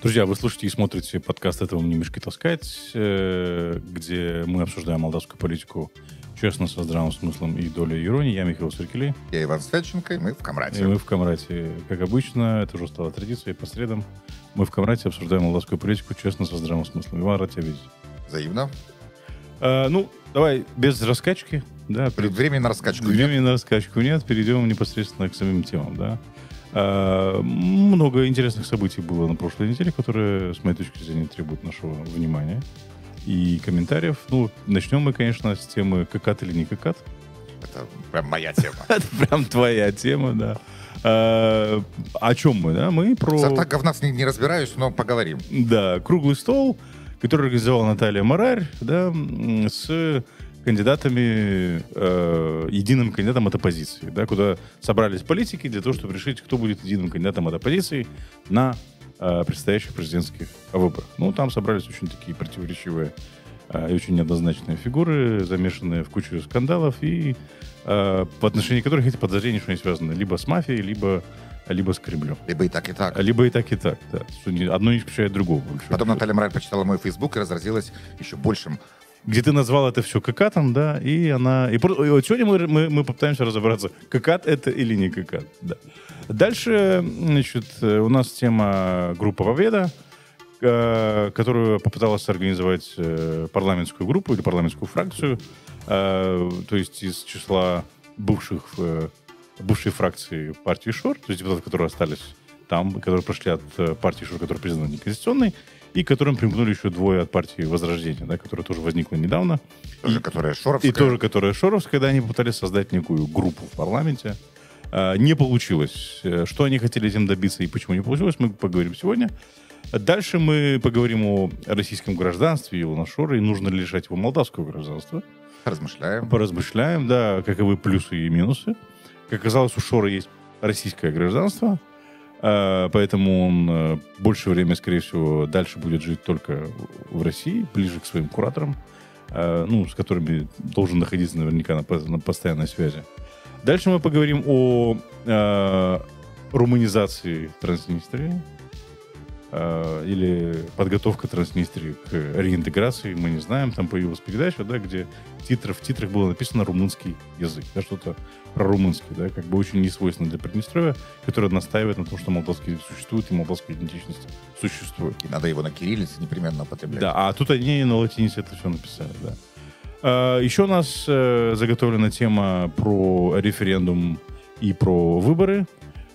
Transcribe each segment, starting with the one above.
Друзья, вы слушаете и смотрите подкаст «Этого мне мешки таскать», э, где мы обсуждаем молдавскую политику честно, со здравым смыслом и долей иронии. Я Михаил Сыркелей. Я Иван Свяченко, и мы в Камрате. И мы в Камрате. Как обычно, это уже стало традицией по средам. Мы в Камрате обсуждаем молдавскую политику честно, со здравым смыслом. Иван, рад тебя видеть. Взаимно. А, ну, давай без раскачки. Да, Времени на раскачку Времени нет. на раскачку нет. Перейдем непосредственно к самим темам, да. А, много интересных событий было на прошлой неделе, которые, с моей точки зрения, требуют нашего внимания и комментариев. Ну, начнем мы, конечно, с темы «Какат или не какат?». Это прям моя тема. Это прям твоя тема, да. А, о чем мы, да? Мы про... Так говна не, не разбираюсь, но поговорим. Да, круглый стол, который организовала Наталья Марарь, да, с кандидатами, э, единым кандидатом от оппозиции, да, куда собрались политики для того, чтобы решить, кто будет единым кандидатом от оппозиции на э, предстоящих президентских выборах. Ну, там собрались очень такие противоречивые э, и очень неоднозначные фигуры, замешанные в кучу скандалов, и э, в отношении которых эти подозрения, что они связаны либо с мафией, либо либо с Кремлем. Либо и так, и так. Либо и так, и так, да. Одно не исключает другого. Потом Наталья Мораль почитала мой фейсбук и разразилась еще большим где ты назвал это все какатом, да, и она... И, и вот сегодня мы, мы, мы попытаемся разобраться, какат это или не какат, да. Дальше, значит, у нас тема группа Победа, э, которую попыталась организовать э, парламентскую группу или парламентскую фракцию, э, то есть из числа бывших, бывшей фракции партии ШОР, то есть депутатов, которые остались там, которые прошли от партии ШОР, которая признана неконституционной, и к которым примкнули еще двое от партии Возрождения, да, которая тоже возникла недавно. Тоже, и, которая Шоровская. И тоже, которая Шоровская, когда они попытались создать некую группу в парламенте. А, не получилось. Э, что они хотели этим добиться и почему не получилось, мы поговорим сегодня. Дальше мы поговорим о российском гражданстве и о Шора, и нужно ли лишать его молдавского гражданства. Размышляем. Поразмышляем, да, каковы плюсы и минусы. Как оказалось, у Шора есть российское гражданство, поэтому он э, больше времени, скорее всего, дальше будет жить только в России, ближе к своим кураторам, а, ну, с которыми должен находиться наверняка на, постоянной связи. Дальше мы поговорим о э, руманизации Транснистрии э, или подготовка Транснистрии к реинтеграции, мы не знаем. Там появилась передача, да, где титр, в титрах было написано румынский язык, да, что-то про румынский, да, как бы очень несвойственно для Приднестровья, которое настаивает на том, что молдавский язык существует и молдавская идентичность существует. И надо его на кириллице непременно употреблять. Да, а тут они на латинице это все написали, да. А, еще у нас э, заготовлена тема про референдум и про выборы,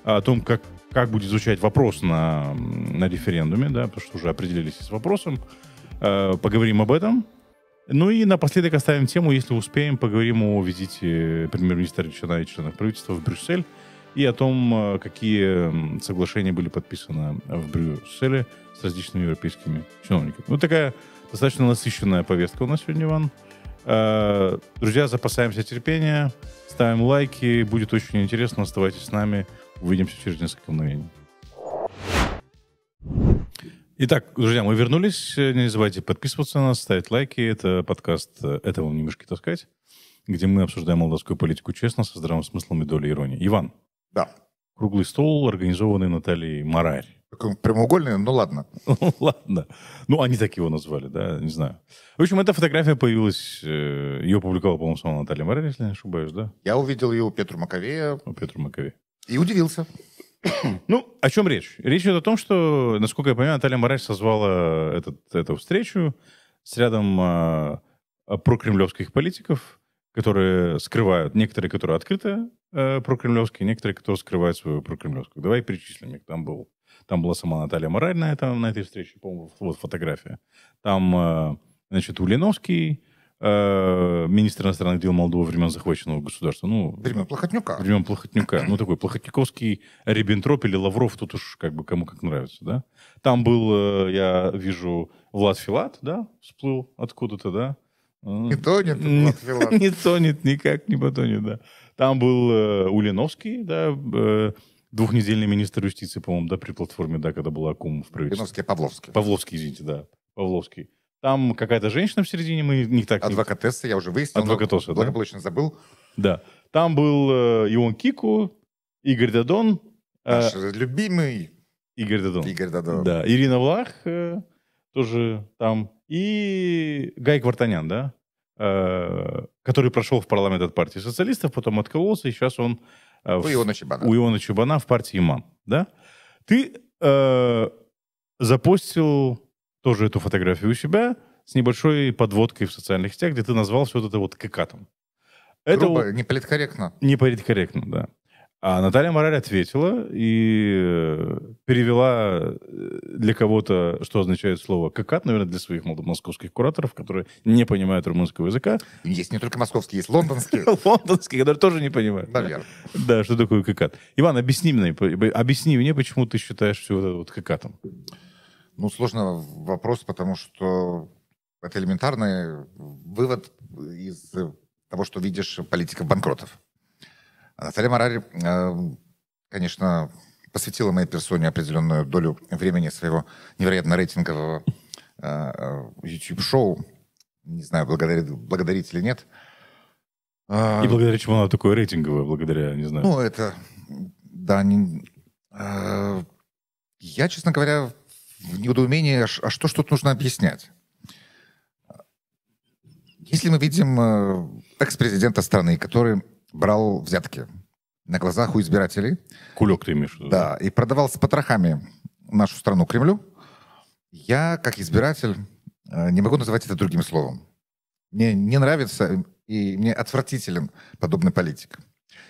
о том, как, как будет звучать вопрос на, на референдуме, да, потому что уже определились с вопросом. А, поговорим об этом. Ну и напоследок оставим тему, если успеем, поговорим о визите премьер-министра Ричана и членов правительства в Брюссель и о том, э, какие соглашения были подписаны в Брюсселе с различными европейскими чиновниками. Ну, такая достаточно насыщенная повестка у нас сегодня, Иван. Э, друзья, запасаемся терпения, ставим лайки, будет очень интересно, оставайтесь с нами, увидимся через несколько мгновений. Итак, друзья, мы вернулись. Не забывайте подписываться на нас, ставить лайки. Это подкаст «Это вам не мешки таскать», где мы обсуждаем молдавскую политику честно, со здравым смыслом и долей иронии. Иван. Да. Круглый стол, организованный Натальей Марарь. Прямоугольный, ну ладно. ладно. Ну, они так его назвали, да, не знаю. В общем, эта фотография появилась, э, ее опубликовала, по-моему, сама Наталья Марарь, если не ошибаюсь, да? Я увидел ее у Петра Маковея. У Петра Маковея. И удивился. Ну, о чем речь? Речь идет о том, что, насколько я понимаю, Наталья Мораль созвала этот, эту встречу с рядом а, прокремлевских политиков, которые скрывают, некоторые, которые открыто э, прокремлевские, некоторые, которые скрывают свою прокремлевскую. Давай перечислим их. Там, был, там была сама Наталья Мораль на, этом, на этой встрече, по-моему, вот фотография. Там, э, значит, Ульяновский, э, министр иностранных дел Молдовы времен захваченного государства. Ну, времен Плохотнюка. Времен Плохотнюка. Ну, такой плохотниковский Риббентроп или Лавров, тут уж как бы кому как нравится, да. Там был, э, я вижу, Влад Филат, да, всплыл откуда-то, да. Не тонет Влад Филат. Не тонет, никак не потонет, да. Там был э, Улиновский, да, э, двухнедельный министр юстиции, по-моему, да, при платформе, да, когда был Акум в правительстве. Улиновский, Павловский. Павловский, извините, да, Павловский. Там какая-то женщина в середине, мы не так... Адвокатесса, я уже выяснил. Адвокатесса, да? Благополучно забыл. Да. Там был э, Ион Кику, Игорь Дадон. Э, Наш э, любимый Игорь Дадон. Игорь Дадон. Да, Ирина Влах э, тоже там. И Гай Квартанян, да, э, который прошел в парламент от партии социалистов, потом откололся, и сейчас он э, У в- Иона Чебана. у Иона Чубана в партии ИМАН, да? Ты э, запостил тоже эту фотографию у себя с небольшой подводкой в социальных сетях, где ты назвал все это вот кекатом. Это Грубо, вот не политкорректно. не политкорректно, да. А Наталья Мораль ответила и э, перевела э, для кого-то, что означает слово «какат», наверное, для своих мол- московских кураторов, которые не понимают румынского языка. Есть не только московские, есть лондонские. Лондонские, которые тоже не понимают. Наверное. Да, что такое какат. Иван, объясни мне, объясни мне, почему ты считаешь все это вот какатом. Ну, сложный вопрос, потому что это элементарный вывод из того, что видишь политиков банкротов. Наталья Марари, э, конечно, посвятила моей персоне определенную долю времени своего невероятно рейтингового э, э, YouTube-шоу. Не знаю, благодарит, благодарить или нет. А, И благодаря чему она такое рейтинговое, благодаря, не знаю. ну, это, да, не- э, я, честно говоря, в недоумении, а что ж тут нужно объяснять? Если мы видим э, экс-президента страны, который брал взятки на глазах у избирателей, Кулек ты имеешь да, и продавал с потрохами нашу страну Кремлю, я, как избиратель, э, не могу называть это другим словом. Мне не нравится и мне отвратителен подобный политик.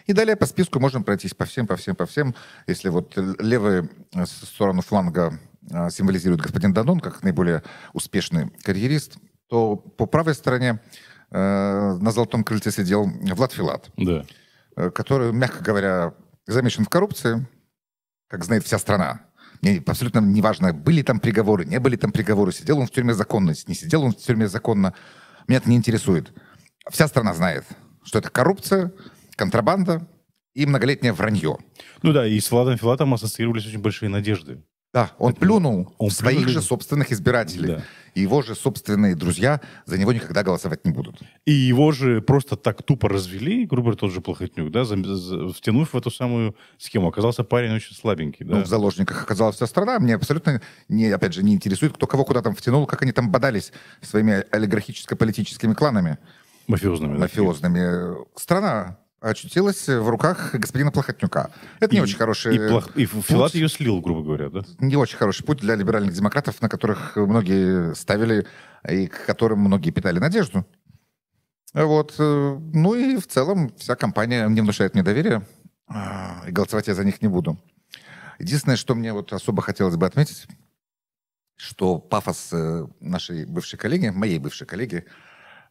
И далее по списку можем пройтись по всем, по всем, по всем. Если вот левую э, сторону фланга э, символизирует господин Данон как наиболее успешный карьерист, то по правой стороне э, на золотом крыльце сидел Влад Филат Да. э, который, мягко говоря, замешан в коррупции, как знает вся страна. Мне абсолютно неважно, были там приговоры, не были там приговоры, сидел он в тюрьме законно, не сидел он в тюрьме законно. Меня это не интересует. Вся страна знает, что это коррупция, контрабанда и многолетнее вранье. Ну да, и с Владом Филатом ассоциировались очень большие надежды. Да, он плюнул он своих плюнул. же собственных избирателей. Да. И его же собственные друзья за него никогда голосовать не будут. И его же просто так тупо развели, грубо говоря, тот же Плохотнюк, да, за- за- втянув в эту самую схему. Оказался парень очень слабенький, да. Ну, в заложниках оказалась вся страна. Мне абсолютно, не, опять же, не интересует, кто кого куда там втянул, как они там бодались своими олигархическо-политическими кланами Мафиозными. да. мафиозными. Страна очутилась в руках господина Плохотнюка. Это не очень хороший... И, плох- и Филат ее слил, грубо говоря, да? Не очень хороший путь для либеральных демократов, на которых многие ставили и к которым многие питали надежду. Вот. э, Ну и в целом вся компания не внушает мне доверия, а, и голосовать я за них не буду. Единственное, что мне вот особо хотелось бы отметить, что пафос э, нашей бывшей коллеги, моей бывшей коллеги,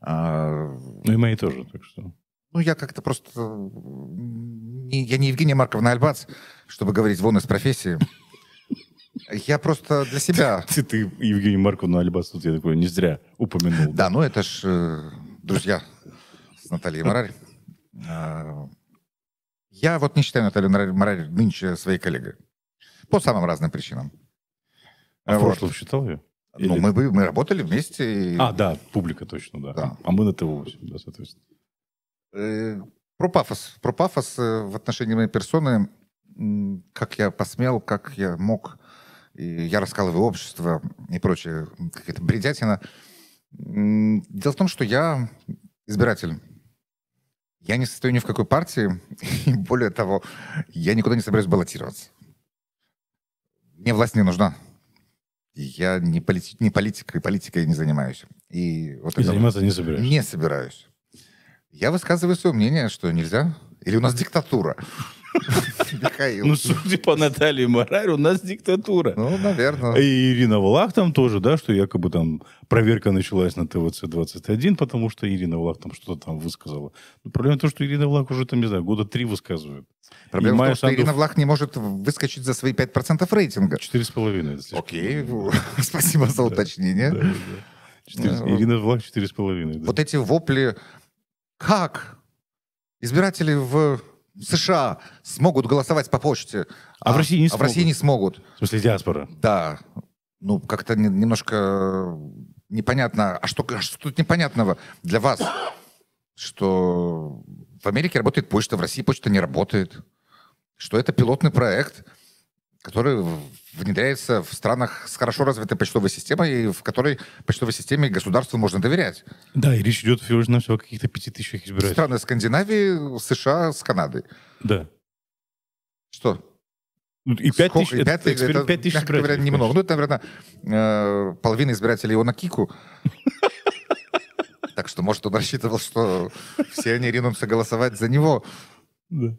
а, Ну и мои тоже, так что... ну, я как-то просто... не- я не Евгения Марковна Альбац, чтобы говорить вон из профессии. Я просто для себя... Ты, ты Евгений Марковну Альбас, тут я такой не зря упомянул. Да, ну это ж э, друзья с Натальей Мораль. А, Я вот не считаю Наталью Мораль- нынче своей коллегой. По самым разным причинам. А в прошлом считал ее? Ну, мы, мы работали вместе. и, А, да, публика точно, да. Да. А мы на ТВ-8, да, соответственно. Э, Про пафос. Про пафос э, в отношении моей персоны. Как я посмел, как я мог. И я раскалываю общество и прочее. Какая-то бредятина. Дело в том, что я избиратель. Я не состою ни в какой партии. И более того, я никуда не собираюсь баллотироваться. Мне власть не нужна. Я не, полити- не политикой, политикой не занимаюсь. И вот И это- заниматься не собираешься. не собираюсь. Я высказываю свое мнение, что нельзя. Или у нас диктатура. Михаил. Ну, судя по Наталье Мораль, у нас диктатура. Ну, наверное. И Ирина Влах там тоже, да, что якобы там проверка началась на ТВЦ-21, потому что Ирина Влах там что-то там высказала. Но проблема в том, что Ирина Влах уже там, не знаю, года три высказывает. Проблема И в Майя том, что Сандов- Ирина Влах не может выскочить за свои 5% рейтинга. Четыре с половиной. это слишком. Окей, спасибо за уточнение. Да, да, да. Четыре с- Ну, Ирина Влах четыре с половиной. да. Вот эти вопли, как избиратели в США смогут голосовать по почте, А в России не а в России смогут. не смогут. В смысле, диаспора. Да, ну как-то не- немножко непонятно. А что, а что тут непонятного для вас? Что в Америке работает почта, в России почта не работает. Что это пилотный проект. Который внедряется в странах с хорошо развитой почтовой системой, и в которой почтовой системе государству можно доверять. Да, и речь идет всего навсего о каких-то пяти тысячах избирателей. Страны Скандинавии, США с Канадой. Да. Что? Ну, И пять тысяч, И это, пять тысяч, эксперимент это, пять тысяч мягко говоря, немного. Ну, это, наверное, э, половина избирателей его на Кику. Так что, может, он рассчитывал, что все они ринутся голосовать за него. Да.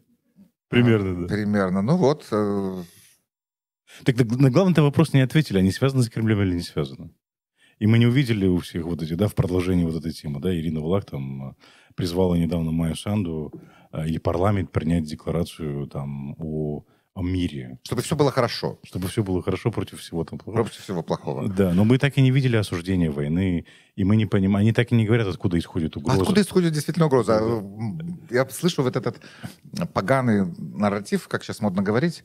Примерно, да. Примерно. Ну вот. Э, Так на главный-то вопрос не ответили, они связаны с Кремлем или не связаны. И мы не увидели у всех вот эти, да, в продолжении вот этой темы, да, Ирина Влак там э, призвала недавно Майю Санду э, и парламент принять декларацию там о, о мире, Чтобы все было хорошо. чтобы все было хорошо против всего там плохого. Против всего плохого. Да, но мы так и не видели осуждения войны, и мы не понимаем, они так и не говорят, откуда исходит угроза. Откуда исходит действительно угроза? М, Я слышу вот этот поганый нарратив, как сейчас модно говорить.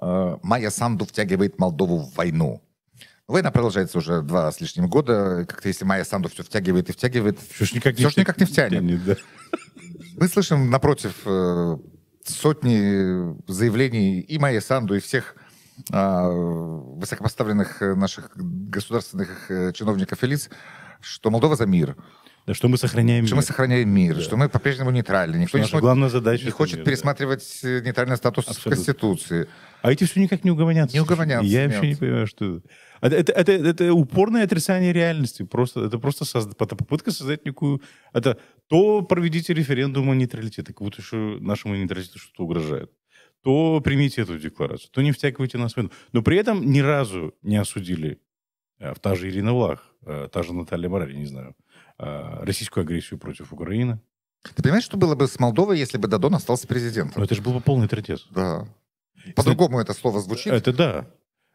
Э, Майя Санду втягивает Молдову в войну. Война продолжается уже два с лишним года. Как-то если Майя Санду все втягивает и втягивает, Всё ж никак, всё ж никак не втянет. да. Мы слышим, напротив, э, сотни заявлений и Майя Санду, и всех а, высокопоставленных э, наших государственных э, чиновников и лиц, что Молдова за мир, Да, что мы сохраняем что мир. мы сохраняем мир, что мы по-прежнему нейтральны. Никто не, смотрит- главная задача... не хочет мир, да. пересматривать э, нейтральный статус Абсолютно. Конституции. А эти все никак не угомонятся. Не угомонятся, Я нет. вообще не понимаю, что это. Это, это, это, упорное отрицание реальности. Просто, это просто созда- это попытка создать некую... Это то проведите референдум о нейтралитете, так вот еще нашему нейтралитету что-то угрожает. То примите эту декларацию, то не втягивайте нас в войну. Но при этом ни разу не осудили э, та же Ирина Влах, э, та же Наталья Мораль, не знаю, российскую агрессию против Украины. Ты понимаешь, что было бы с Молдовой, если бы Дадон остался Но президентом? это же был бы полный тротез. Да. По-другому это слово звучит. Это да.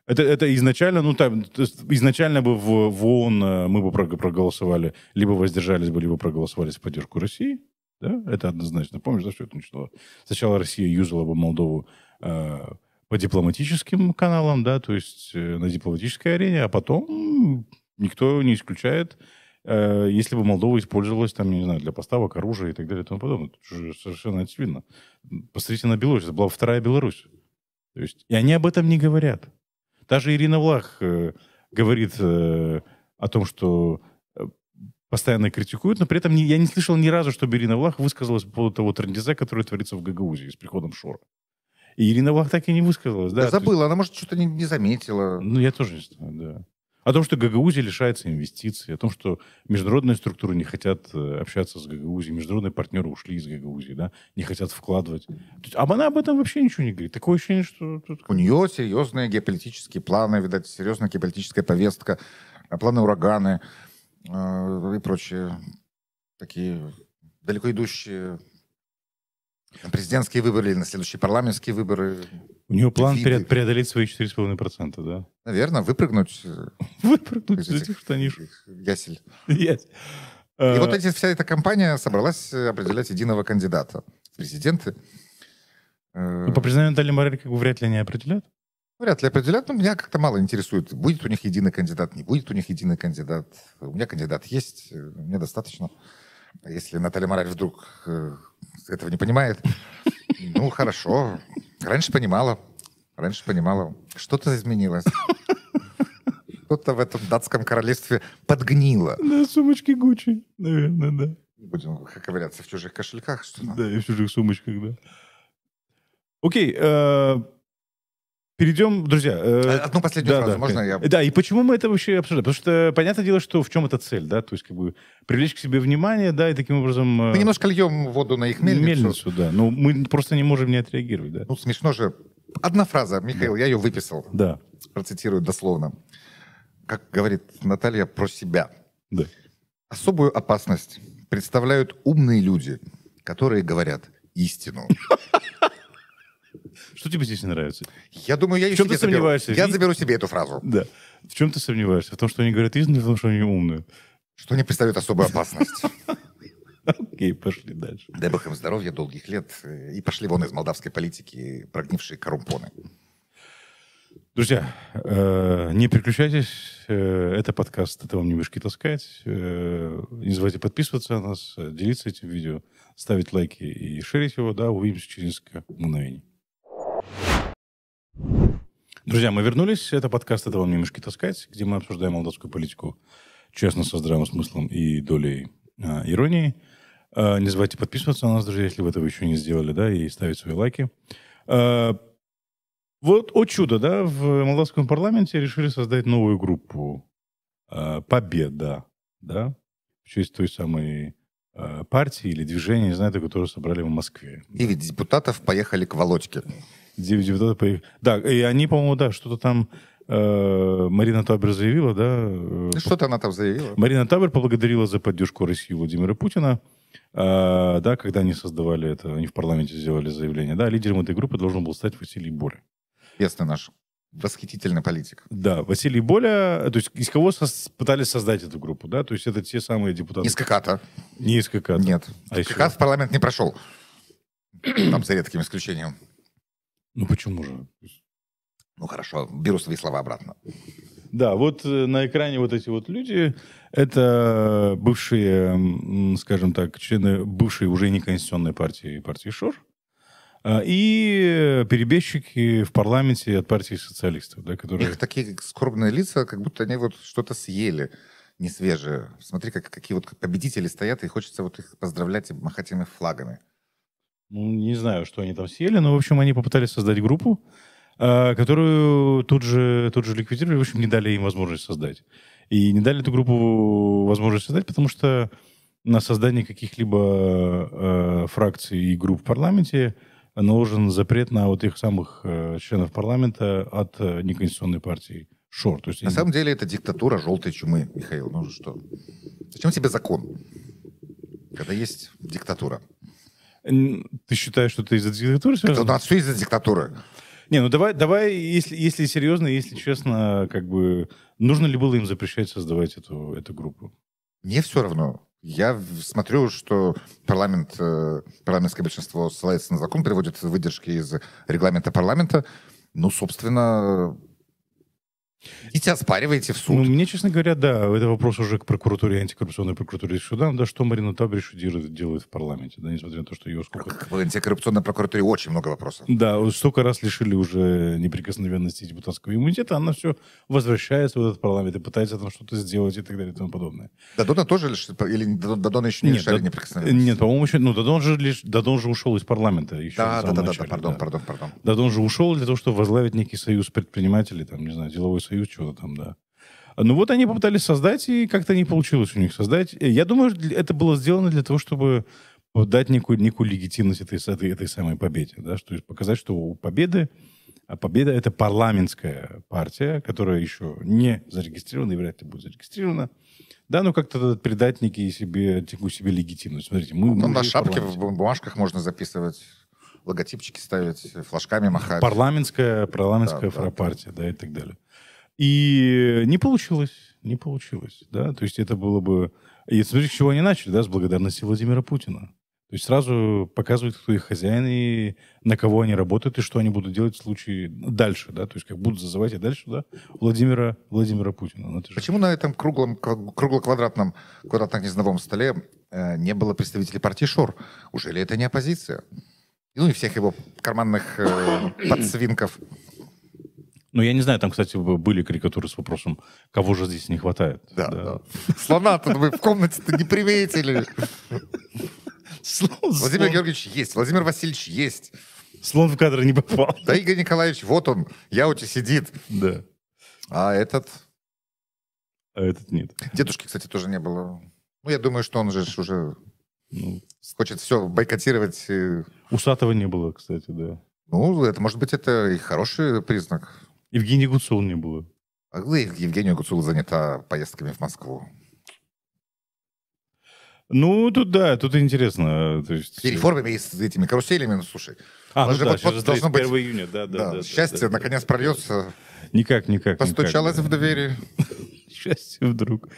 Это, это изначально, ну там, изначально бы в, в ООН э, мы бы прог- проголосовали, либо воздержались бы, либо проголосовали в поддержку России. Да, это однозначно. Помнишь, да, что это начало? Сначала Россия юзала бы Молдову э, по дипломатическим каналам, да, то есть э, на дипломатической арене, а потом никто не исключает, э, если бы Молдова использовалась, там, не знаю, для поставок оружия и так далее и тому подобное. Это же совершенно очевидно. Посмотрите на Беларусь. Это была вторая Беларусь. То есть, и они об этом не говорят. Даже Ирина Влах э, говорит э, о том, что э, постоянно критикуют, но при этом не- я не слышал ни разу, чтобы Ирина Влах высказалась по поводу того трендеза, который творится в Гагаузии с приходом Шора. И Ирина Влах так и не высказалась. Да, Я то есть- забыла, она, может, что-то не, не заметила. ну, я тоже не знаю, да. О том, что Гагаузия лишается инвестиций, о том, что международные структуры не хотят э, общаться с Гагаузией, международные партнеры ушли из Гагаузии, да, не хотят вкладывать. А она об этом вообще ничего не говорит. Такое ощущение, что... У нее серьезные геополитические планы, видать, серьезная геополитическая повестка, э, планы ураганы э, и прочие такие далеко идущие президентские выборы или на следующие парламентские выборы. У нее план виды. пре- преодолеть свои 4,5%, да? Наверное, выпрыгнуть э, Выпрыгнуть из этих штанишек. ясель. Есть. И Э, вот эти, вся эта компания собралась э, определять единого кандидата в президенты. Ну, По признанию Натальи Мораль, как бы вряд ли они определят. Вряд ли определят, но меня как-то мало интересует. Будет у них единый кандидат, не будет у них единый кандидат. У меня кандидат есть, мне достаточно. А Если Наталья Мораль вдруг этого не понимает, ну, хорошо. Раньше понимала. Раньше понимала. Что-то изменилось. Что-то в этом датском королевстве подгнило. Да, сумочки Гуччи, наверное, да. Не будем ковыряться в чужих кошельках. Что? Да, и в чужих сумочках, да. Окей, э, перейдем, друзья. э, Одну последнюю фразу, можно я? Да, и почему мы это вообще обсуждаем? Потому что понятное дело, что в чем эта цель, да, то есть как бы привлечь к себе внимание, да, и таким образом... э, Мы немножко льем воду на их мельницу. да, но мы просто не можем не отреагировать, да. Ну, смешно же. Одна фраза, Михаил, я ее выписал. Да, Процитирую дословно. Как говорит Наталья про себя. да. Особую опасность представляют умные люди, которые говорят истину. Что тебе здесь не нравится? Я думаю, я ее В чем себе ты заберу. сомневаешься? Я заберу себе эту фразу. Да. В чем ты сомневаешься? В том, что они говорят истину, или в том, что они умные? Что они представляют особую опасность. Окей, пошли дальше. Дай бог им здоровья, долгих лет. И пошли вон из молдавской политики прогнившие коррумпоны. Друзья, э, не переключайтесь. э, Это подкаст «Это вам не мешки таскать». Э, Не забывайте подписываться на нас, делиться этим видео, ставить лайки и шерить его. Да, увидимся через несколько мгновений. Друзья, мы вернулись. Это подкаст «Это вам не мешки таскать», где мы обсуждаем молдавскую политику честно, со здравым смыслом и долей а, иронии. А, не забывайте подписываться на нас, друзья, если вы этого еще не сделали, да, и ставить свои лайки. А, вот, о чудо, да, в молдавском парламенте решили создать новую группу а, «Победа», да, в честь той самой а, партии или движения, не знаю, которую собрали в Москве. Девять депутатов поехали к Володьке. Девять депутатов поехали. Да, и они, по-моему, да, что-то там э, Марина Табер заявила, да? э, Что-то она там заявила. Марина Табер поблагодарила за поддержку России Владимира Путина, э, да, когда они создавали это, они в парламенте сделали заявление, да, лидером этой группы должен был стать Василий Боря. Известный наш восхитительный политик. Да, Василий Боля, то есть из кого сос- пытались создать эту группу, да, то есть это те самые депутаты. Из ККАТа. Не из КК. Нет. А ККАТ в парламент не прошел. Там за редким исключением. Ну почему же? Ну хорошо, беру свои слова обратно. Да, вот э, на экране вот эти вот люди, это бывшие, скажем так, члены бывшей уже неконституционной партии, партии ШОР, а, и перебежчики в парламенте от партии социалистов, да, У которые... них такие скорбные лица, как будто они вот что-то съели не свежее. Смотри, как, какие вот победители стоят, и хочется вот их поздравлять и махать ими флагами. Ну, не знаю, что они там съели, но, в общем, они попытались создать группу, а, которую тут же, тут же ликвидировали, в общем, не дали им возможность создать. И не дали эту группу возможность создать, потому что на создание каких-либо э, фракций и групп в парламенте наложен запрет на вот их самых э, членов парламента от э, неконституционной партии ШОР. То есть На они- самом деле это диктатура желтой чумы, Михаил. Ну что? Зачем тебе закон? Когда есть диктатура. Ты считаешь, что это из-за диктатуры Это у нас все из-за диктатуры. Не, ну давай, давай, если, если серьезно, если честно, как бы, нужно ли было им запрещать создавать эту, эту группу? Мне все равно. Я смотрю, что парламент, э, парламентское большинство ссылается на закон, приводит выдержки из регламента парламента. Ну, собственно, идите оспаривайте в суд. Ну, мне, честно говоря, да, это вопрос уже к прокуратуре, антикоррупционной прокуратуре суда, да, что Марина Табриш делает, делает в парламенте, да, несмотря на то, что ее сколько... К антикоррупционной прокуратуре очень много вопросов. Да, вот столько раз лишили уже неприкосновенности депутатского иммунитета, она все возвращается в этот парламент и пытается там что-то сделать и так далее и тому подобное. Дадона тоже лишь... Или Дадон- Дадона еще не Нет, лишали Дад- неприкосновенности? Нет, по-моему, еще... Ну, Дадон же, лишь... Дадон же ушел из парламента еще Да, в да, самом да, да, начале, пардон, да. пардон, пардон. Дадон же ушел для того, чтобы возглавить некий союз предпринимателей, там, не знаю, деловой союз, чего-то там, да. Ну вот они попытались создать, и как-то не получилось у них создать. Я думаю, это было сделано для того, чтобы дать некую, некую легитимность этой, этой, этой самой победе. Да? Что, есть показать, что у победы, а победа это парламентская партия, которая еще не зарегистрирована и вряд ли будет зарегистрирована. Да, ну как-то придать некие себе, такую себе легитимность. Смотрите, мы, Ну, мы на шапке, в бу- бумажках можно записывать, логотипчики ставить, флажками махать. парламентская, парламентская Да, да, фрапартия, да, и так далее. И не получилось, не получилось, да, то есть это было бы... И смотрите, с чего они начали, да, с благодарности Владимира Путина. То есть сразу показывают, кто их хозяин и на кого они работают, и что они будут делать в случае дальше, да, то есть как будут зазывать и дальше, да, Владимира, Владимира Путина. Ну, же- Почему на этом круглом, ква- круглоквадратном, квадратно-гнездовом столе э, не было представителей партии ШОР? Уже ли это не оппозиция? Ну и всех его карманных э, подсвинков. Ну, я не знаю, там, кстати, были карикатуры с вопросом, кого же здесь не хватает. Да, да. Слона-то вы в комнате-то не приметили. Владимир Георгиевич есть, Владимир Васильевич есть. слон в кадр не попал. Да Игорь Николаевич, вот он, Яути сидит. Да. А этот... А этот нет. Дедушки, кстати, тоже не было. Ну, я думаю, что он же уже Ну, хочет все бойкотировать. э, Усатого не было, кстати, да. Ну, это, может быть, это и хороший признак. Евгений Гуцул не было. А вы, Евгения Гуцула занята поездками в Москву. Ну, тут да, тут интересно. То есть... Переформами и с этими каруселями, ну, слушай. А, ну да, вот- вот должно быть- 1 июня, да, да, Да, да. да, счастье да, да. наконец прольется. Никак, никак. Постучалась никак, в да. двери. Счастье вдруг.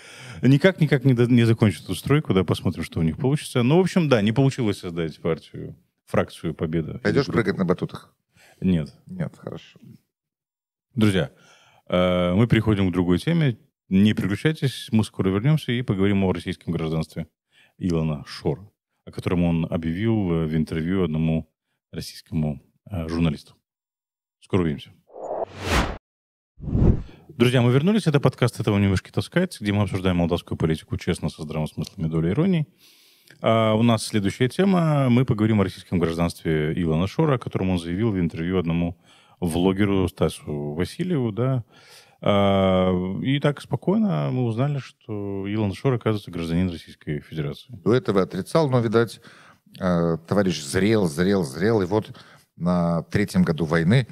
Никак, никак не, до- не закончат эту стройку, да, посмотрим, что у них получится. Ну, в общем, да, не получилось создать партию, фракцию Победа. Пойдешь прыгать на батутах? Нет. Нет, хорошо. Друзья, э, мы переходим к другой теме. Не переключайтесь, мы скоро вернемся и поговорим о российском гражданстве Илона Шора, о котором он объявил э, в интервью одному российскому э, журналисту. Скоро увидимся. Друзья, мы вернулись. Это подкаст «Этого немножко таскается», где мы обсуждаем молдавскую политику честно, со здравым смыслом и долей иронии. А у нас следующая тема. Мы поговорим о российском гражданстве Илона Шора, о котором он заявил в интервью одному влогеру Стасу Васильеву, да. А, и так спокойно мы узнали, что Илон Шор, оказывается, гражданин Российской Федерации. До этого отрицал, но, видать, э, товарищ зрел, зрел, зрел, и вот на третьем году войны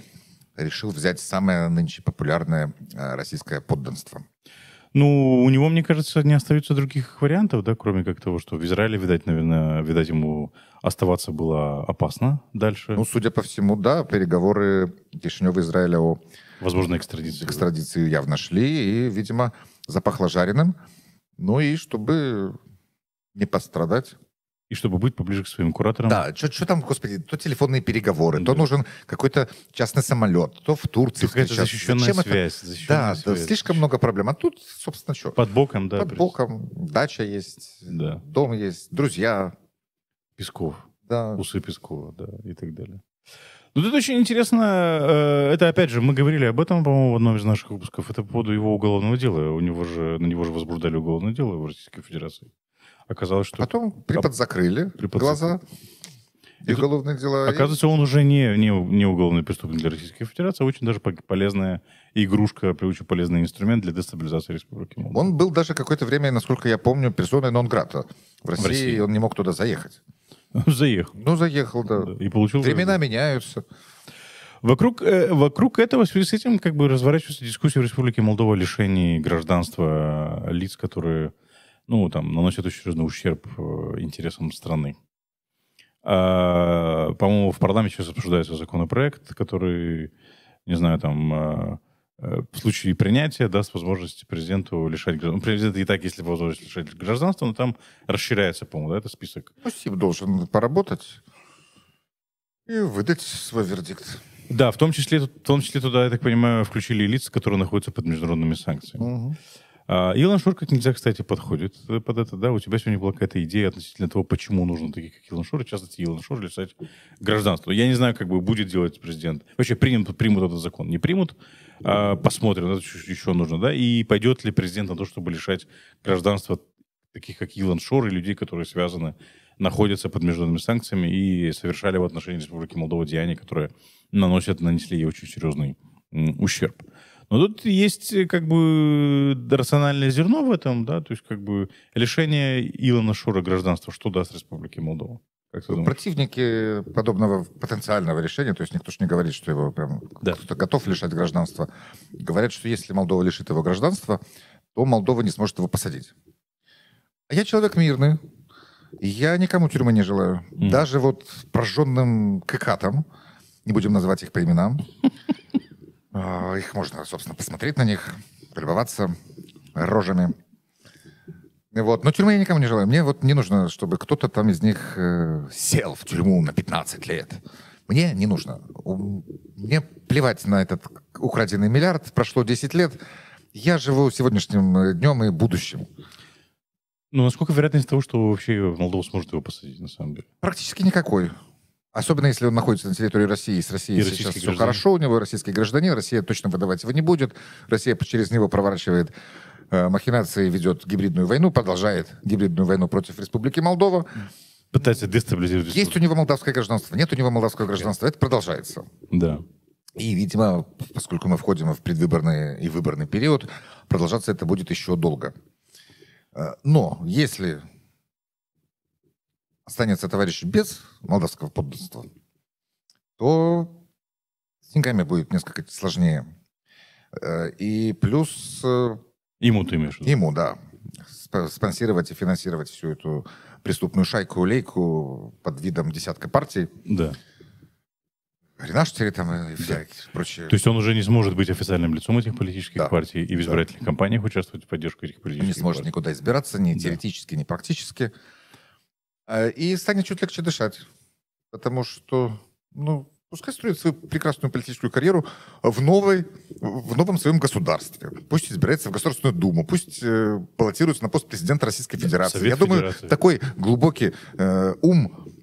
решил взять самое нынче популярное э, российское подданство. Ну, у него, мне кажется, не остается других вариантов, да, кроме как того, что в Израиле, видать, наверное, видать, ему оставаться было опасно дальше. Ну, судя по всему, да, переговоры Кишинева Израиля о Возможно, экстрадиции. экстрадиции явно шли, и, видимо, запахло жареным. Ну и чтобы не пострадать. И чтобы быть поближе к своим кураторам. Да, что там, господи, то телефонные переговоры, то нужен какой-то частный самолет, то в Турции То какая-то защищенная Зачем это? связь. защищенная Да, да, связь. слишком много проблем. А тут, собственно, что? Под боком, да. Под пред- боком дача есть, Да. дом есть, друзья. Песков. Да. Усы Пескова, да, и так далее. Ну, тут очень интересно, э, это, опять же, мы говорили об этом, по-моему, в одном из наших выпусков, это по поводу его уголовного дела. У него же, на него же возбуждали уголовное дело в Российской Федерации. Оказалось, что... Потом препод закрыли Препод глаза. И уголовные дела. Оказывается, он уже не, не, не уголовный преступник для Российской Федерации, а очень даже по- полезная игрушка, очень полезный инструмент для дестабилизации Республики Молдова. Он был даже какое-то время, насколько я помню, персоной нон-грата. В России, России. он не мог туда заехать. Заехал. Ну, заехал, да. да, И получил... Времена меняются. Вокруг, э, вокруг этого, в связи с этим, как бы разворачивается дискуссия в Республике Молдова о лишении гражданства лиц, которые, ну, там, наносят серьезный ущерб э, интересам страны. А, по-моему, в парламенте сейчас обсуждается законопроект, который, не знаю, там, э, э, в случае принятия даст возможность президенту лишать гражданства. Президент и так, если возможность лишать гражданства, но там расширяется, по-моему, да, это список. Ну, Сим должен поработать и выдать свой вердикт. Да, в том числе, в том числе туда, я так понимаю, включили лица, которые находятся под международными санкциями. Мгм. А, Илон Шор как нельзя, кстати, подходит э, под это, да? У тебя сегодня была какая-то идея относительно того, почему нужно таких, как Илон в частности, Илон Шор лишать гражданства. Я не знаю, как бы будет делать президент. Вообще, примут, примут этот закон, не примут, а, посмотрим, это еще, нужно, да? И пойдет ли президент на то, чтобы лишать гражданства таких, как Илон Шор, и людей, которые связаны, находятся под международными санкциями и совершали в отношении Республики Молдова деяния, которые наносят, нанесли ей очень серьезный ущерб. Но тут есть э, как бы рациональное зерно в этом, да, то есть как бы лишение Илона Шура гражданства, что даст Республике Молдова? Думаешь? Противники подобного потенциального решения, то есть никто ж не говорит, что его прям Да. кто-то готов лишать гражданства, говорят, что если Молдова лишит его гражданства, то Молдова не сможет его посадить. А я человек мирный, я никому тюрьмы не желаю. Мгм. Даже вот прожженным кыкатам, не будем называть их по именам, их можно, собственно, посмотреть на них, полюбоваться рожами. Вот. Но тюрьмы я никому не желаю. Мне вот не нужно, чтобы кто-то там из них э, сел в тюрьму на 15 лет. Мне не нужно. Мне плевать на этот украденный миллиард. Прошло 10 лет. Я живу сегодняшним э, днем и будущим. Ну, насколько вероятность того, что вообще Молдова сможет его посадить, на самом деле? Практически никакой. Особенно если он находится на территории России. С Россией И сейчас все гражданин. хорошо, у него российский гражданин, Россия точно выдавать его не будет. Россия через него проворачивает э, махинации, ведет гибридную войну, продолжает гибридную войну против Республики Молдова. Пытается дестабилизировать Есть у него молдавское гражданство, нет у него молдавского гражданства. Это продолжается. Да. И, видимо, поскольку мы входим в предвыборный и выборный период, продолжаться это будет еще долго. Э, Но если останется товарищ без молдавского подданства, то с деньгами будет несколько сложнее. Э, И плюс э, Ему ты имеешь в виду? ему, да, сп- спонсировать и финансировать всю эту преступную шайку-лейку под видом десятка партий. Да. Ренаштеры там и всякие прочие. То есть он уже не сможет быть официальным лицом этих политических Да. партий и в избирательных кампаниях участвовать в поддержке этих политических не сможет партий. никуда избираться, ни Да. теоретически, ни практически. Э, И станет чуть легче дышать. Потому что, ну, пускай строит свою прекрасную политическую карьеру в, новой, в новом своем государстве. Пусть избирается в Государственную Думу, пусть э, баллотируется на пост президента Российской Федерации. Совет Я думаю, Федерации. такой глубокий э, ум,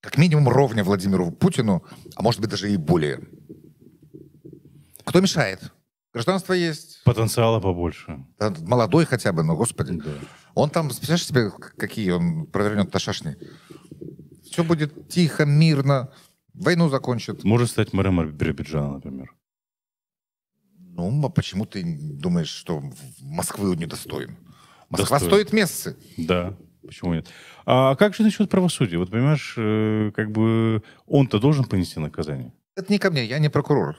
как минимум ровня Владимиру Путину, а может быть даже и более. Кто мешает? Гражданство есть. Потенциала побольше. Да, Молодой хотя бы, но, господи. Да. Он там, представляешь себе, какие он провернет шашни? Все будет тихо, мирно. Войну закончит. Может стать мэром Биробиджана, например. Ну, а почему ты думаешь, что Москвы он недостоин? Москва Достоин. стоит месяца. Да, почему нет? А как же насчет правосудия? Вот понимаешь, э, как бы он-то должен понести наказание. Это не ко мне, я не прокурор.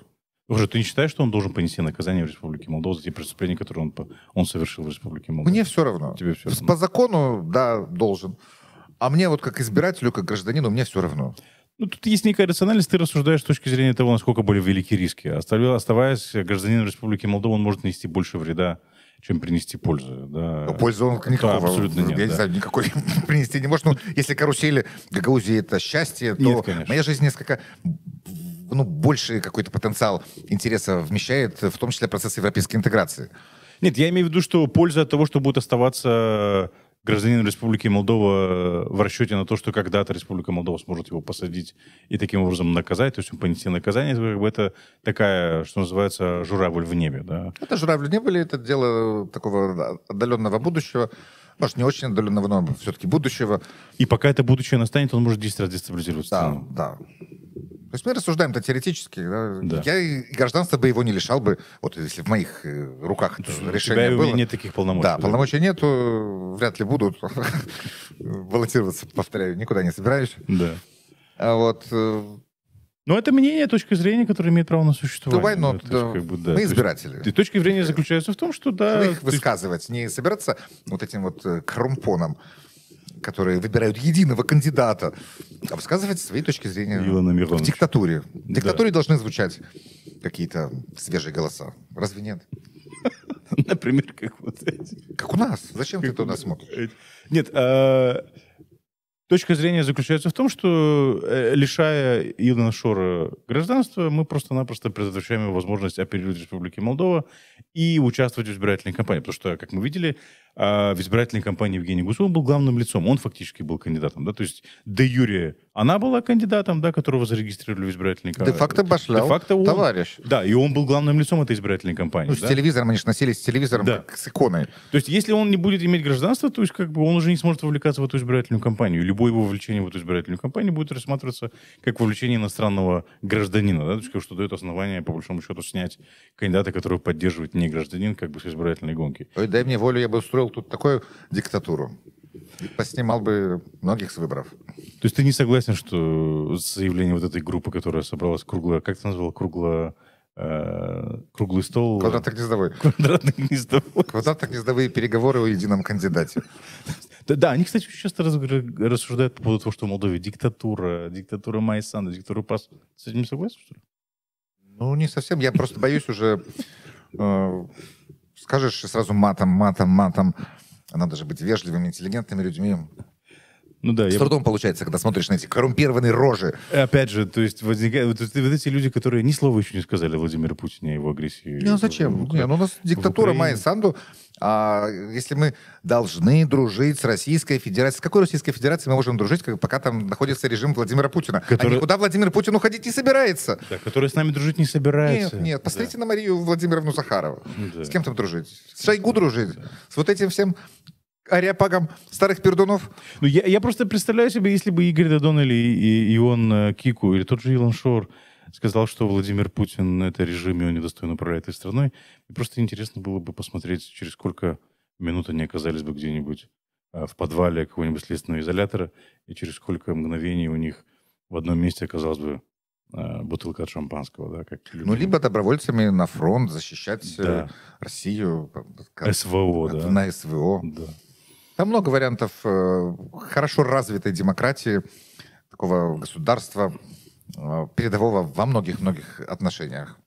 Уже ты не считаешь, что он должен понести наказание в Республике Молдова за те преступления, которые он, он совершил в Республике Молдова? Мне все равно. Тебе всё равно. По закону, да, должен. А мне вот как избирателю, как гражданину, мне все равно. Ну, тут есть некая рациональность, ты рассуждаешь с точки зрения того, насколько были велики риски. Остав- Оставаясь гражданином Республики Молдова, он может нанести больше вреда, чем принести пользу. Да. Но пользы он никакого. абсолютно нет, Я не да. знаю, никакой принести не может. Ну, если карусели Гагаузии это счастье, то Нет, конечно. моя жизнь несколько ну, больше какой-то потенциал интереса вмещает, в том числе процесс европейской интеграции. Нет, я имею в виду, что польза от того, что будет оставаться гражданином Республики Молдова в расчете на то, что когда-то Республика Молдова сможет его посадить и таким образом наказать, то есть понести наказание, как бы это такая, что называется, журавль в небе, да. Это журавли не были, это дело такого отдаленного будущего. Может, не очень отдаленного, но все-таки будущего. И пока это будущее настанет, он может 10 раз дестабилизировать Да, страну. да. То есть мы рассуждаем-то теоретически. да. Да. Я и гражданство бы его не лишал бы, вот если в моих э, руках это У тебя решение у было. меня нет таких полномочий. Да, полномочий нету, вряд ли будут. Баллотироваться, повторяю, никуда не собираюсь. Да. А вот, э, Но это мнение, точка зрения, которая имеет право на ну, существование. why not, Да, есть, да. как бы, да. мы То есть, избиратели. Точка зрения заключается в том, что да, их высказывать, не собираться вот этим вот э, крумпоном, которые выбирают единого кандидата, а высказывать свои точки зрения в диктатуре. В диктатуре должны звучать какие-то свежие голоса. Разве нет? например, как вот эти. Как у нас. Зачем ты туда смотришь? Нет, а, точка зрения заключается в том, что э, лишая Илона Шора гражданства, мы просто-напросто предотвращаем его возможность оперировать в Республике Молдова и участвовать в избирательной кампании. Потому что, как мы видели, а, в избирательной кампании Евгений Гусев был главным лицом. Он фактически был кандидатом. Да? То есть де юре она была кандидатом, да, которого зарегистрировали в избирательной кампании. Де-факто башлял Де-факто он- товарищ. Да, и он был главным лицом этой избирательной кампании. Ну, с да? телевизором, они же носились с телевизором, Да. как с иконой. То есть, если он не будет иметь гражданства, то есть, как бы он уже не сможет вовлекаться в эту избирательную кампанию. Любое его вовлечение в эту избирательную кампанию будет рассматриваться как вовлечение иностранного гражданина, да, то есть, что дает основание, по большому счету, снять кандидата, которого поддерживает не гражданин, как бы с избирательной гонки. Ой, дай мне волю, я бы устроил тут такую диктатуру. И поснимал бы многих с выборов. То есть, ты не согласен, что заявление вот этой группы, которая собралась кругло, как ты назвал, кругло, э, круглый стол, Квадратно-гнездовой. квадратный гнездовой. Квадратно-гнездовые переговоры о едином кандидате. Да, они, кстати, очень часто рассуждают по поводу того, что в Молдове диктатура, диктатура Майсана, диктатура Пас. С этим согласен, что ли? Ну, не совсем. Я просто боюсь уже... э, скажешь сразу матом, матом, матом. Надо же быть вежливыми, интеллигентными людьми. Ну да, С я... трудом получается, когда смотришь на эти коррумпированные рожи. Опять же, то есть возникает... Вот, вот эти люди, которые ни слова еще не сказали Владимиру Путину и его агрессии. Ну, зачем? в- Не, ну, у нас диктатура. Майя Санду. А если мы должны дружить с Российской Федерацией, с какой Российской Федерацией мы можем дружить, как- пока там находится режим Владимира Путина? Который- А никуда Владимир Путин уходить не собирается. Да, которые с нами дружить не собираются. Нет, нет, посмотрите на Марию Владимировну Захарову. Да. С кем там дружить? С Шойгу дружить? С вот этим всем ариапагом старых пердунов? Ну, я, я просто представляю себе, если бы Игорь Дадон или и, и он э, Кику, или тот же Илон Шор сказал, что Владимир Путин — это режим, и он недостойно управляет этой страной. И просто интересно было бы посмотреть, через сколько минут они оказались бы где-нибудь э, в подвале какого-нибудь следственного изолятора, и через сколько мгновений у них в одном месте оказалась бы э, бутылка от шампанского, да, как Ну, любимый. либо добровольцами на фронт защищать э, Да. Россию как- СВО, да. на СВО. Да. Там много вариантов э, хорошо развитой демократии, такого государства, передового во многих-многих отношениях,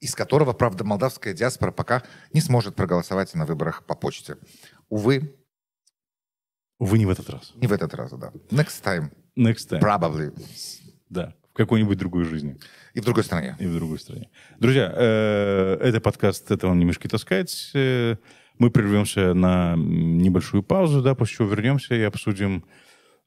из которого, правда, молдавская диаспора пока не сможет проголосовать на выборах по почте. Увы, Увы, не в этот раз. не в этот раз, да. Next time, Next time. probably. Да, в какой-нибудь другой жизни. И в другой стране. и в другой стране. Друзья, э, это подкаст «Это он не мешки таскать». Э, Мы прервемся на небольшую паузу, да, после чего вернемся и обсудим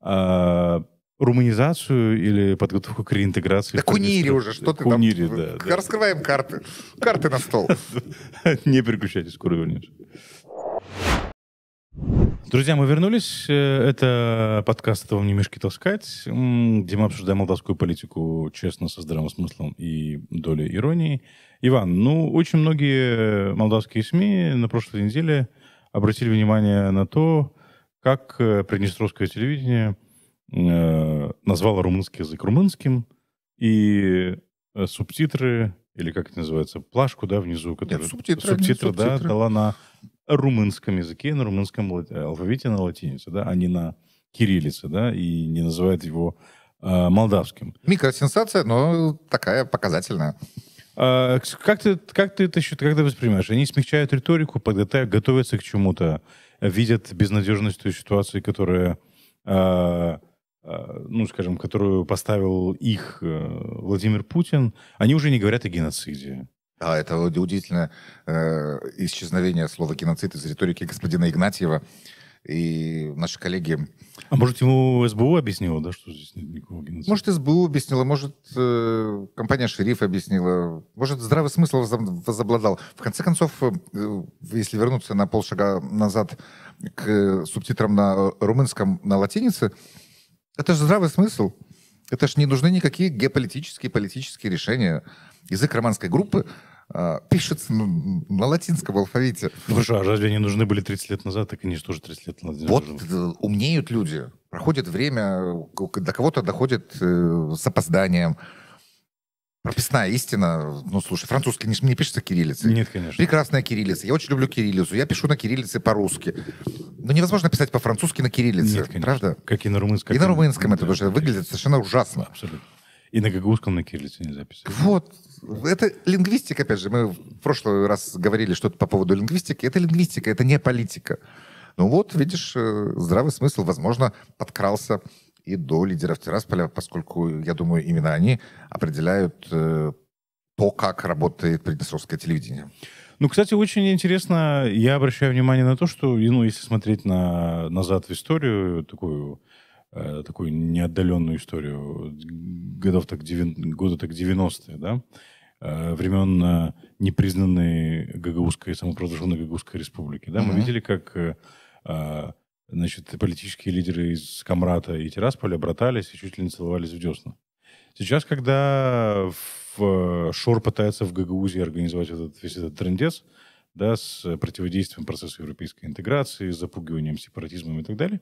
э, руманизацию или подготовку к реинтеграции. Да кунири уже, что ты кунири, там... да, да. Раскрываем карты. Карты на стол. Не переключайтесь, скоро вернемся. Друзья, мы вернулись. Э, это подкаст «Это вам не мешки таскать», где мы обсуждаем молдавскую политику честно, со здравым смыслом и долей иронии. Иван, ну, очень многие молдавские СМИ на прошлой неделе обратили внимание на то, как э, Приднестровское телевидение э, назвало румынский язык румынским, и э, субтитры, или как это называется, плашку, да, внизу, которая... Нет, субтитры, субтитры, да, субтитры. дала на румынском языке, на румынском алфавите, на латинице, да, а не на кириллице, да, и не называет его э, молдавским. Микросенсация, но такая показательная. А, как, ты, как ты это как ты воспринимаешь? Они смягчают риторику, готовятся к чему-то, видят безнадежность той ситуации, которая, а, ну, скажем, которую поставил их э, Владимир Путин. Они уже не говорят о геноциде. Да, это удивительное э, исчезновение слова геноцид из риторики господина Игнатьева. И наши коллеги... А может, ему СБУ объяснило, да, что здесь нет никакого геноцида? Может, СБУ объяснила, может, э, компания «Шериф» объяснила, может, здравый смысл возобладал. В конце концов, э, если вернуться на полшага назад к субтитрам на румынском, на латинице, это же здравый смысл. Это же не нужны никакие геополитические, политические решения. Язык романской группы а, пишется на латинском алфавите. Ну что, а разве они нужны были 30 лет назад? Так они же тоже 30 лет назад. Вот нужны. умнеют люди. Проходит время, до кого-то доходит э, с опозданием. Прописная истина. Ну, слушай, французский не, не пишется кириллицей. Нет, конечно. Прекрасная кириллица. Я очень люблю кириллицу. Я пишу на кириллице по-русски. Но невозможно писать по-французски на кириллице. Нет, конечно. Правда? Как и на румынском. И на румынском это тоже выглядит совершенно ужасно. Абсолютно. И на гагаузском на кириллице нельзя писать. Вот. Это лингвистика, опять же. Мы в прошлый раз говорили что-то по поводу лингвистики. Это лингвистика, это не политика. Ну вот, видишь, э, здравый смысл, возможно, подкрался и до лидеров Тирасполя, поскольку, я думаю, именно они определяют э, то, как работает Приднестровское телевидение. Ну, кстати, очень интересно, я обращаю внимание на то, что, ну, если смотреть на, назад в историю, такую Э, такую неотдаленную историю годов так, года так 90-е, да, э, времен э, непризнанной Гагаузской, самопровозглашенной Гагаузской республики, да, mm-hmm. мы видели, как значит, политические лидеры из Камрата и Тирасполя братались и чуть ли не целовались в десна. Сейчас, когда в Шор пытается в Гагаузии организовать этот, весь этот трендец, да, с противодействием процессу европейской интеграции, запугиванием сепаратизмом и так далее,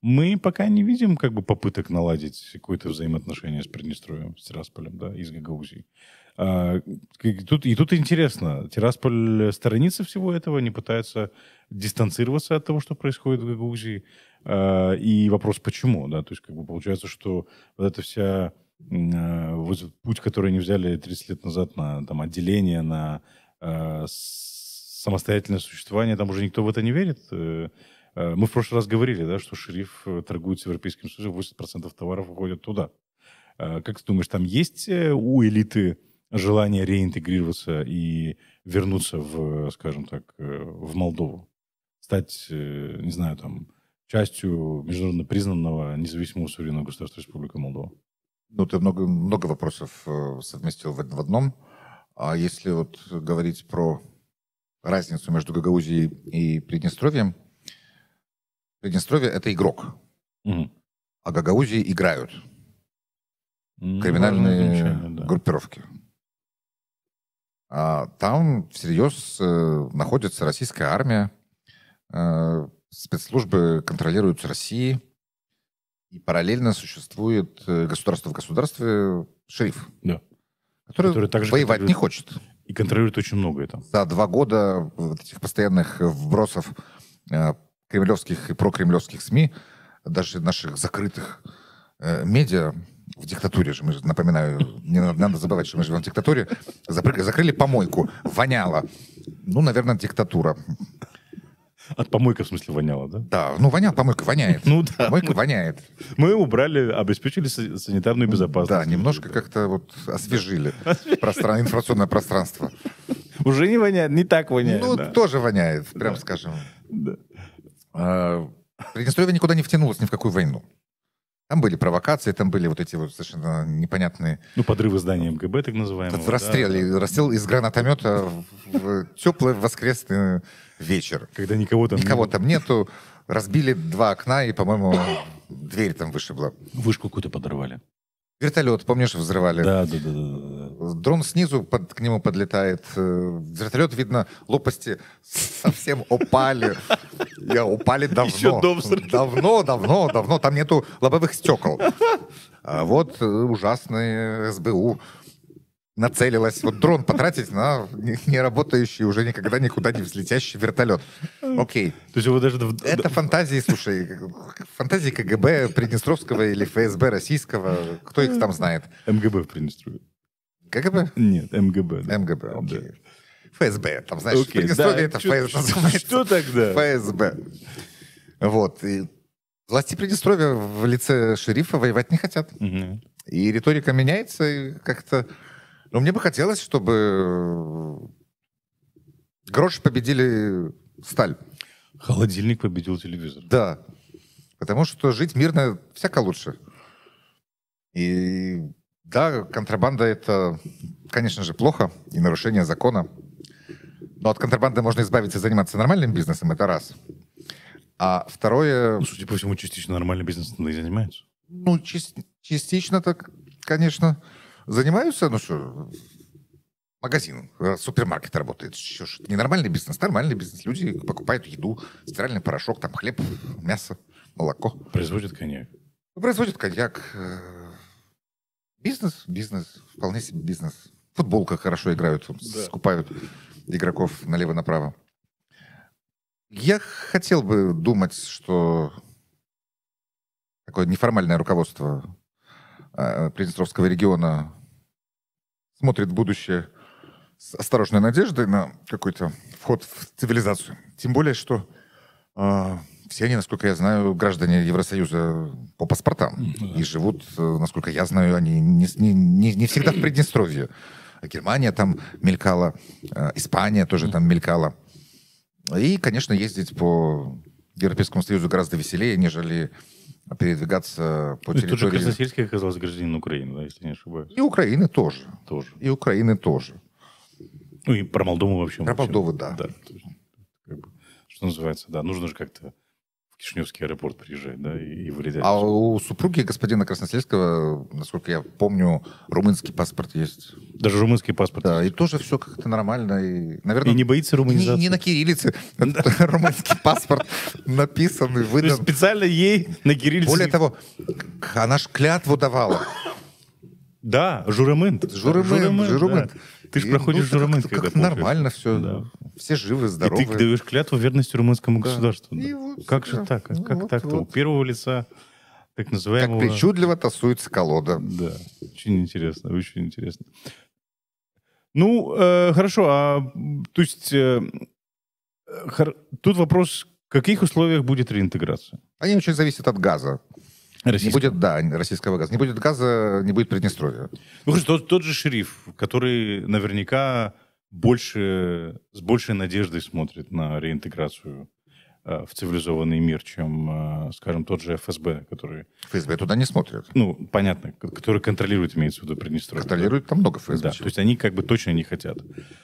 мы пока не видим как бы попыток наладить какое-то взаимоотношение с Приднестровьем, с Тирасполем, да, и с Гагаузией. А, и, тут, и тут интересно, Тирасполь сторонится всего этого, не пытается дистанцироваться от того, что происходит в Гагаузии. А, и вопрос, почему, да, то есть как бы получается, что вот эта вся а, вот путь, который они взяли 30 лет назад на там, отделение, на а, самостоятельное существование, там уже никто в это не верит. Э, э, мы в прошлый раз говорили, да, что шериф э, торгует с Европейским Союзом, 80% товаров уходят туда. Как ты думаешь, там есть у элиты желание реинтегрироваться и вернуться в, скажем так, в Молдову? Стать, не знаю, там, частью международно признанного независимого суверенного государства Республика Молдова? Ну, ты много, много вопросов совместил в одном. А если вот говорить про разницу между Гагаузией и Приднестровьем. Приднестровье — это игрок, угу. а Гагаузии играют. Ну, Криминальные да. группировки. А там всерьез э, находится российская армия, э, спецслужбы контролируются Россией, и параллельно существует э, государство в государстве шериф, да. который, который также воевать не хочет. И контролирует очень многое там. За два года вот этих постоянных вбросов э, кремлевских и прокремлевских СМИ, даже наших закрытых э, медиа, в диктатуре же, мы же, напоминаю, не надо, забывать, что мы живем в диктатуре, закрыли помойку, воняло. Ну, наверное, диктатура. От помойка, в смысле, воняло, да? Да, ну вонял, помойка воняет. Ну да. Помойка мы, воняет. Мы убрали, обеспечили санитарную безопасность. Да, немножко как-то вот освежили информационное пространство. Уже не воняет, не так воняет. Ну, тоже воняет, прям скажем. Да. А, Приднестровье никуда не втянулось ни в какую войну. Там были провокации, там были вот эти вот совершенно непонятные... Ну, подрывы здания МГБ, так называемого. Расстрел, да. расстрел из гранатомета в теплый воскресный вечер. Когда никого там Никого там нету. Разбили два окна, и, по-моему, дверь там вышибла. Вышку какую-то подорвали. Вертолет, помнишь, взрывали? Да, да, да. да. Дрон снизу под, к нему подлетает. Э, вертолет, видно, лопасти совсем упали. Я упали давно. Еще дом Давно, давно, давно. Там нету лобовых стекол. А вот э, ужасный СБУ нацелилась вот дрон потратить на не работающий, уже никогда никуда не взлетящий вертолет. Окей. То есть его даже... Это фантазии, слушай, фантазии КГБ Приднестровского или ФСБ российского, кто их там знает? МГБ в Приднестровье. КГБ? Нет, МГБ. Да. МГБ, окей. Да. ФСБ, там, знаешь, okay, Приднестровье да, это ФСБ называется. Что тогда? ФСБ. Вот. И власти Приднестровья в лице шерифа воевать не хотят. Угу. И риторика меняется, и как-то но мне бы хотелось, чтобы э, гроши победили сталь. Холодильник победил телевизор. Да. Потому что жить мирно всяко лучше. И да, контрабанда это, конечно же, плохо и нарушение закона. Но от контрабанды можно избавиться и заниматься нормальным бизнесом, это раз. А второе... Ну, судя по всему, частично нормальным бизнесом и занимаются. Ну, частично так, конечно занимаются, ну что, магазин, э, супермаркет работает. Что ж, ненормальный бизнес, нормальный бизнес. Люди покупают еду, стиральный порошок, там хлеб, мясо, молоко. Производят коньяк. Производят коньяк. Э, бизнес, бизнес, вполне себе бизнес. Футболка хорошо играют, да. скупают игроков налево-направо. Я хотел бы думать, что такое неформальное руководство Приднестровского региона смотрит в будущее с осторожной надеждой на какой-то вход в цивилизацию. Тем более, что э, все они, насколько я знаю, граждане Евросоюза по паспортам. Mm-hmm. И живут, э, насколько я знаю, они не, не, не всегда в Приднестровье. Германия там мелькала, э, Испания тоже там мелькала. И, конечно, ездить по Европейскому Союзу гораздо веселее, нежели передвигаться по территории... Тут же Красносельский оказался гражданин Украины, да, если не ошибаюсь. И Украины тоже. Тоже. И Украины тоже. Ну и про Молдову вообще. Про Молдову, да. да как бы, что называется, да, нужно же как-то Кишиневский аэропорт приезжать, да, и, и вылетать. А у супруги господина Красносельского, насколько я помню, румынский паспорт есть. Даже румынский паспорт. Да, есть. и тоже все как-то нормально. И, наверное, и не боится румынизации. Не, не на кириллице. Румынский паспорт написан и выдан. Специально ей на кириллице. Более того, она ж клятву давала. Да, журамент. Журамент, журамент. Ты же проходишь ну, журамент, когда как нормально все. Да. Все живы, здоровы. И ты даешь клятву верности румынскому да. государству. Да. Вот, как же так? Ну, как вот, так-то? Вот. У первого лица так называемого... Как причудливо тасуется колода. Да, очень интересно, очень интересно. Ну, э, хорошо, а то есть э, хор, тут вопрос, в каких условиях будет реинтеграция? Они очень зависят от газа. Российского. Не будет, да, российского газа. Не будет газа, не будет Приднестровья. Ну, хорошо, тот, тот же шериф, который наверняка больше, с большей надеждой смотрит на реинтеграцию э, в цивилизованный мир, чем, э, скажем, тот же ФСБ, который... ФСБ туда не смотрит. Ну, понятно, который контролирует, имеется в виду, Приднестровье. Контролирует там много ФСБ. Да, то есть они как бы точно не хотят.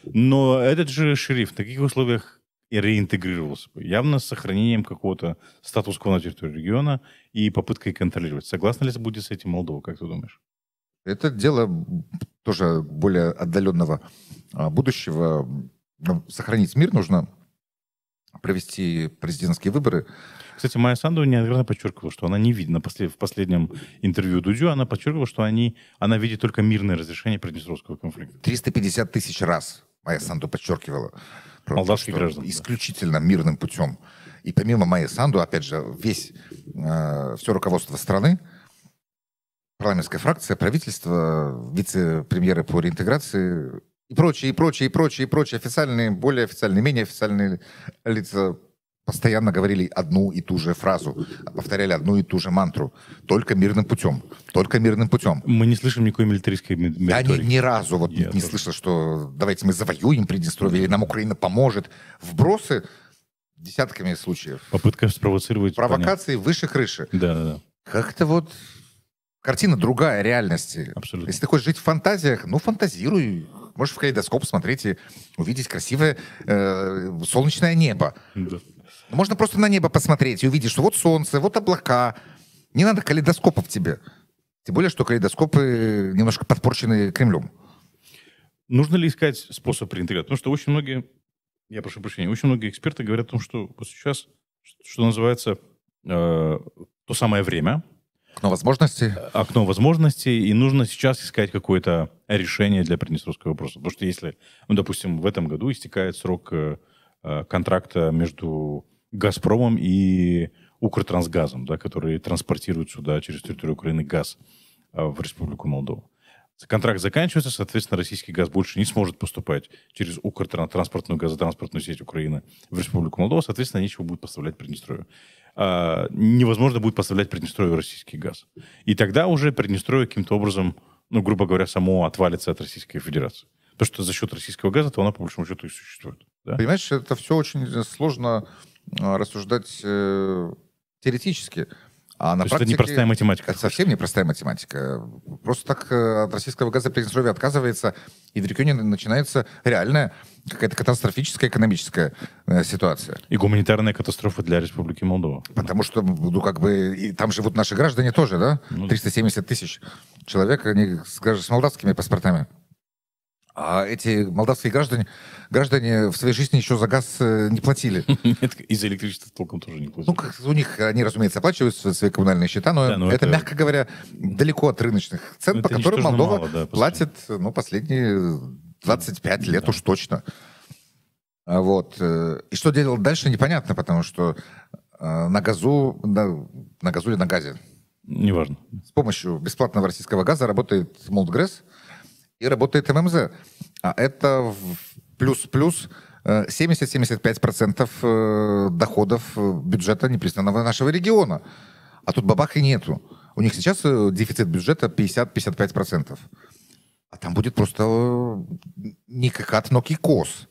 Но этот же шериф в таких условиях и реинтегрировался бы. Явно с сохранением какого-то статус-кво на территории региона и попыткой контролировать. Согласна ли будет с этим Молдова, как ты думаешь? Это дело тоже более отдаленного а, будущего. Сохранить мир нужно, провести президентские выборы. Кстати, Майя Санду неоднократно подчеркивала, что она не видит, на послед... в последнем интервью Дудю она подчеркивала, что они... она видит только мирное разрешение Приднестровского конфликта. 350 тысяч раз Майя Санду подчеркивала. Молдавских граждан. Исключительно да. мирным путем. И помимо Майи Санду, опять же, весь, э, все руководство страны, парламентская фракция, правительство, вице-премьеры по реинтеграции и прочие, и прочие, и прочие, и прочие официальные, более официальные, менее официальные лица постоянно говорили одну и ту же фразу, повторяли одну и ту же мантру. Только мирным путем. Только мирным путем. Мы не слышим никакой милитаристской Я ни, ни разу вот Я не тоже. слышал, что давайте мы завоюем Приднестровье, или нам Украина поможет. Вбросы десятками случаев. Попытка спровоцировать. Провокации понятно. выше крыши. Да, да, да. Как-то вот картина другая реальности. Абсолютно. Если ты хочешь жить в фантазиях, ну, фантазируй. Можешь в калейдоскоп смотреть и увидеть красивое э, солнечное небо. Да. Можно просто на небо посмотреть и увидеть, что вот солнце, вот облака. Не надо калейдоскопов тебе. Тем более, что калейдоскопы немножко подпорчены Кремлем. Нужно ли искать способ реинтеграции? Потому что очень многие, я прошу прощения, очень многие эксперты говорят о том, что вот сейчас, что называется, э, то самое время, Но возможности... окно возможностей, и нужно сейчас искать какое-то решение для Приднестровского вопроса. Потому что если, ну, допустим, в этом году истекает срок э, э, контракта между «Газпромом» и «Укртрансгазом», да, который транспортирует сюда через территорию Украины газ э, в Республику Молдова. Контракт заканчивается, соответственно, российский газ больше не сможет поступать через Укртранспортную газотранспортную сеть Украины в Республику Молдова, соответственно, нечего будет поставлять Приднестровью. А, невозможно будет поставлять Приднестровью российский газ. И тогда уже Приднестровье каким-то образом, ну, грубо говоря, само отвалится от Российской Федерации. Потому что за счет российского газа, то она, по большому счету, и существует. Да? Понимаешь, это все очень сложно а, рассуждать э, теоретически. А на То есть это практике... непростая математика. Это совсем непростая математика. Просто так э, от российского газа Приднестровье отказывается, и в регионе начинается реальная какая-то катастрофическая экономическая э, ситуация. И гуманитарная катастрофа для Республики Молдова. Потому что, ну, как бы, и там живут наши граждане тоже, да? Ну да. 370 тысяч человек, они с, с молдавскими паспортами. А эти молдавские граждане, граждане в своей жизни еще за газ э, не платили. Нет, и за электричество толком тоже не Ну, платят. как у них, они, разумеется, оплачивают свои коммунальные счета, но, Да, но это, это- мягко говоря, далеко от рыночных цен, Ну, по которым Молдова мало, да, платит, ну, последние 25 лет Да. уж точно. А Вот. э, И что делать дальше, непонятно, потому что э, на газу, на, на газу или на газе, Неважно. с помощью бесплатного российского газа работает Молдгрэс и работает ММЗ. А это плюс-плюс э, 70-75% э, доходов э, бюджета непризнанного нашего региона. А тут бабах и нету. У них сейчас э, дефицит бюджета 50-55%. А там будет просто э, не кэкат, но кикос.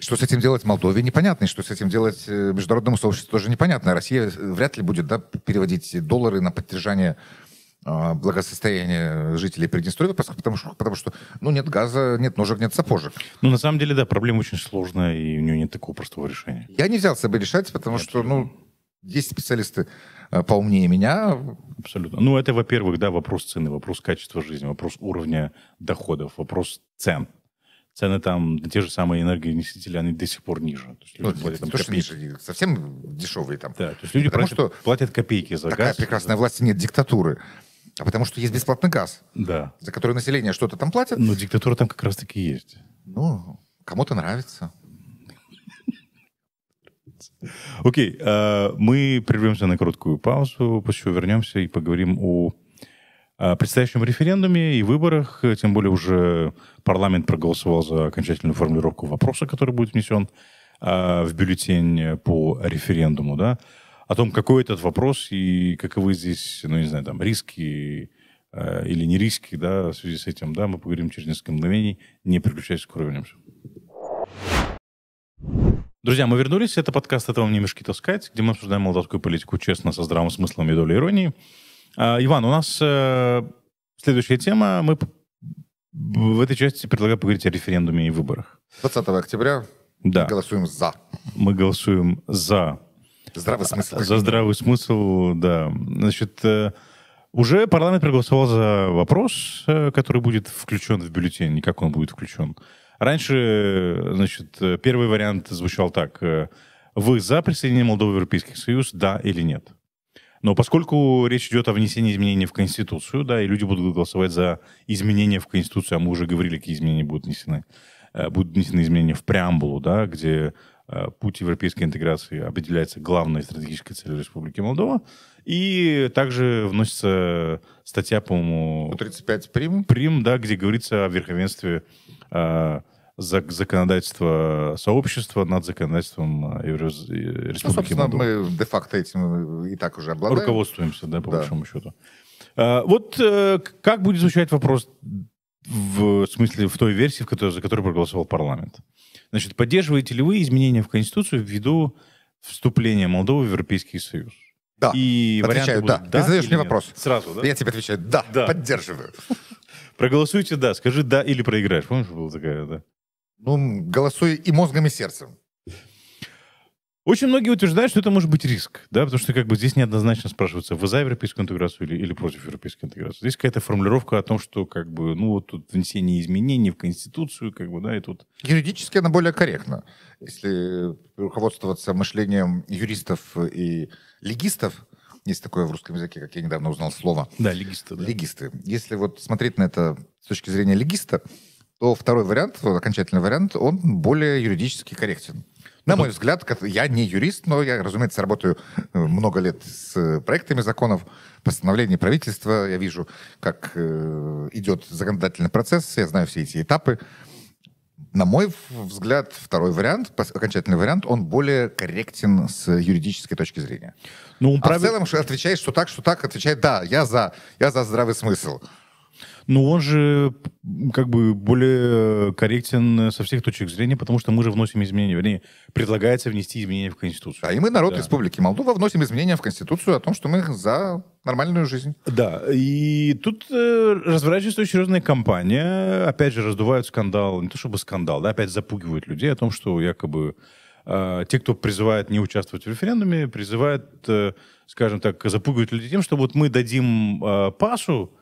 Что с этим делать Молдове, непонятно. И что с этим делать э, международному сообществу, тоже непонятно. Россия э, вряд ли будет да, переводить доллары на поддержание а, благосостояния жителей Приднестровья, потому что, потому что ну, нет газа, нет ножек, нет сапожек. Ну, на самом деле, да, проблема очень сложная, и у нее нет такого простого решения. Я не взялся бы решать, потому Нет, что ну, есть специалисты э, поумнее меня. Абсолютно. Ну, это, во-первых, да, вопрос цены, вопрос качества жизни, вопрос уровня доходов, вопрос цен. Цены там, те же самые энергоносители, они до сих пор ниже. То есть Ну, платят там то, что ниже, совсем дешевые там. Да, то есть люди Потому платят, что платят копейки за Такая газ. прекрасная власть нет диктатуры. А потому что есть бесплатный газ, Да. за который население что-то там платит. Но диктатура там как раз-таки есть. Ну, кому-то нравится. Окей, э, мы прервемся на короткую паузу, после чего вернемся и поговорим о предстоящем референдуме и выборах. Тем более уже парламент проголосовал за окончательную формулировку вопроса, который будет внесен э, в бюллетень по референдуму, да, о том, какой этот вопрос и каковы здесь, ну, не знаю, там, риски э, или не риски, да, в связи с этим, да, мы поговорим через несколько мгновений. Не переключайтесь, скоро вернемся. Друзья, мы вернулись. Это подкаст «Это вам не мешки таскать», где мы обсуждаем молдавскую политику честно, со здравым смыслом и долей иронии. А, Иван, у нас э, следующая тема. Мы в этой части предлагаю поговорить о референдуме и выборах. 20 октября Да, голосуем за. мы голосуем за Здравый смысл. За здравый смысл, да. Значит, э, уже парламент проголосовал за вопрос, э, который будет включен в бюллетень, и как он будет включен. Раньше, значит, э, первый вариант звучал так. Вы за присоединение Молдовы в Европейский Союз, да или нет? Но поскольку речь идет о внесении изменений в Конституцию, да, и люди будут голосовать за изменения в Конституцию, а мы уже говорили, какие изменения будут внесены, будут внесены изменения в преамбулу, да, где путь европейской интеграции определяется главной стратегической целью Республики Молдова, и также вносится статья, по-моему, 35 прим. Прим, да, где говорится о верховенстве э, зак- законодательства сообщества над законодательством э, Евро- э, Ну, Республики собственно, Молдова. мы де-факто этим и так уже обладаем. Руководствуемся, да, по Да. большому счету. А, вот э, как будет звучать вопрос в смысле в той версии, в которой, за которую проголосовал парламент? Значит, поддерживаете ли вы изменения в Конституцию ввиду вступления Молдовы в Европейский Союз? Да. И Отвечаю, да. будут Ты задаешь мне нет? вопрос. Сразу, да? Я тебе отвечаю, да, Да. поддерживаю. Проголосуйте «да». Скажи «да» или проиграешь. Помнишь, была такая, да? Ну, голосуй и мозгом, и сердцем. Очень многие утверждают, что это может быть риск, да, потому что как бы здесь неоднозначно спрашивается, вы за европейскую интеграцию или, или против европейской интеграции. Здесь какая-то формулировка о том, что как бы, ну, вот тут внесение изменений в Конституцию, как бы, да, и тут... Юридически она более корректна. Если руководствоваться мышлением юристов и легистов, есть такое в русском языке, как я недавно узнал слово, Да, легисты, да. легисты. Если вот смотреть на это с точки зрения легиста, то второй вариант, окончательный вариант, он более юридически корректен. На мой взгляд, я не юрист, но я, разумеется, работаю э, много лет с э, проектами законов, постановлений правительства. Я вижу, как э, идет законодательный процесс, я знаю все эти этапы. На мой взгляд, второй вариант, окончательный вариант, он более корректен с юридической точки зрения. Ну, А в правильно- целом что отвечает, что так, что так, отвечает, да, я за, я за здравый смысл. Ну, он же как бы более корректен со всех точек зрения, потому что мы же вносим изменения, вернее, предлагается внести изменения в Конституцию. А и мы, народ Да. Республики Молдова, вносим изменения в Конституцию о том, что мы за нормальную жизнь. Да, и тут э, разворачивается очень серьезная кампания. Опять же, раздувают скандал, не то чтобы скандал, да, опять запугивают людей о том, что якобы э, те, кто призывает не участвовать в референдуме, призывают, э, скажем так, запугивают людей тем, что вот мы дадим э, ПАСу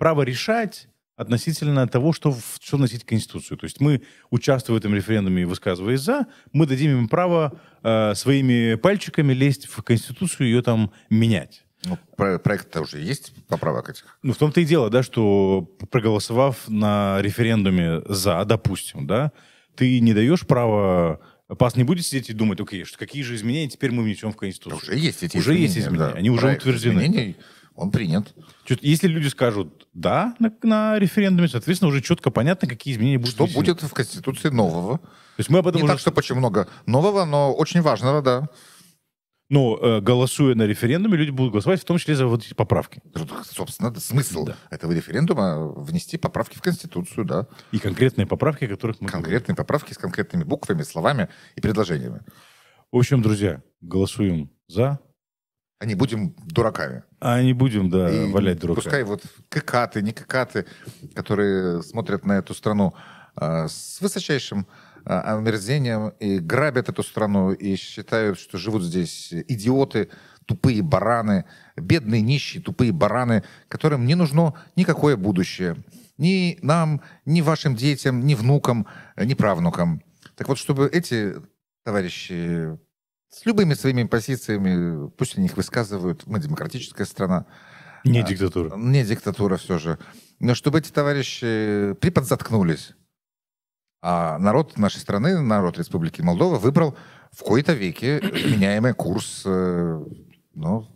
право решать относительно того, что, что вносить в Конституцию. То есть мы, участвуя в этом референдуме и высказываясь «за», мы дадим им право э, своими пальчиками лезть в Конституцию и ее там менять. Ну, про- проект-то уже есть поправок этих. Ну, в том-то и дело, да, что проголосовав на референдуме за, допустим, да, ты не даешь права... ПАС не будет сидеть и думать, окей, что какие же изменения теперь мы внесем в Конституцию. Уже есть эти Уже изменения. есть изменения, да. они уже Проект утверждены. изменений, он принят. Чё- Если люди скажут «да» на, на референдуме, соответственно, уже четко понятно, какие изменения будут Что внесены. будет в Конституции нового? То есть мы об этом Не уже... так, что очень много нового, но очень важного, да. Но э, голосуя на референдуме, люди будут голосовать в том числе за вот эти поправки. Собственно, это смысл Да. этого референдума внести поправки в Конституцию, да. И конкретные поправки, которых мы... говорим. Конкретные поправки с конкретными буквами, словами и предложениями. В общем, друзья, голосуем «за», А не будем дураками. а не будем, да, И валять дурака. Пускай вот какаты, не какаты, которые смотрят на эту страну а, с высочайшим а, омерзением и грабят эту страну и считают, что живут здесь идиоты, тупые бараны, бедные, нищие, тупые бараны, которым не нужно никакое будущее. Ни нам, ни вашим детям, ни внукам, э, ни правнукам. Так вот, чтобы эти товарищи с любыми своими позициями, пусть они их высказывают, мы демократическая страна, Не А, диктатура. не диктатура все же. Но чтобы эти товарищи приподзаткнулись. А народ нашей страны, народ Республики Молдова выбрал в кои-то веке меняемый курс, э, ну,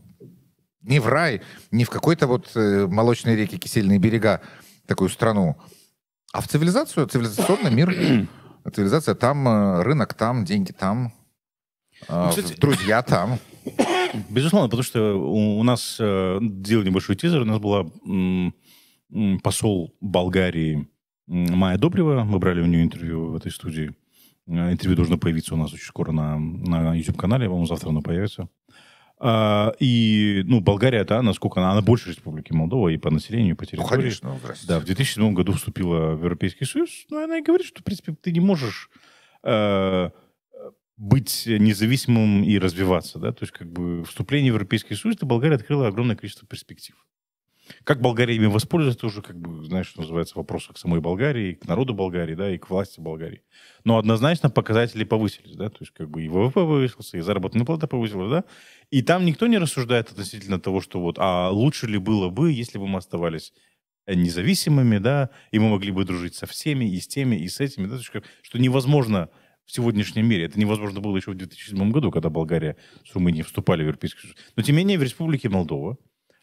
не в рай, не в какой-то вот э, молочные реки, кисельные берега, такую страну, а в цивилизацию, цивилизационный мир. Цивилизация там, э, рынок там, деньги там, э, кстати- друзья там. Безусловно, потому что у, у нас, э, делаю небольшой тизер, у нас была м, посол Болгарии Майя Добрева, мы брали у нее интервью в этой студии. Э, Интервью должно появиться у нас очень скоро на, на YouTube-канале, по-моему, завтра оно появится. А, и, ну, Болгария, да, насколько она, она больше Республики Молдова и по населению, и по Ну, территории. конечно, здрасте. Да, в 2007 году вступила в Европейский Союз, но она и говорит, что, в принципе, ты не можешь э, быть независимым и развиваться, да, то есть как бы вступление в Европейский Союз для Болгарии открыло огромное количество перспектив. Как Болгария ими воспользуется, уже, как бы, знаешь, что называется, вопрос к самой Болгарии, к народу Болгарии, да, и к власти Болгарии. Но однозначно показатели повысились, да, то есть как бы и ВВП повысился, и заработная плата повысилась, да, и там никто не рассуждает относительно того, что вот, а лучше ли было бы, если бы мы оставались независимыми, да, и мы могли бы дружить со всеми, и с теми, и с этими, да, то есть как- что невозможно в сегодняшнем мире. Это невозможно было еще в 2007 году, когда Болгария с Румынией вступали в Европейский Союз. Но, тем не менее, в Республике Молдова,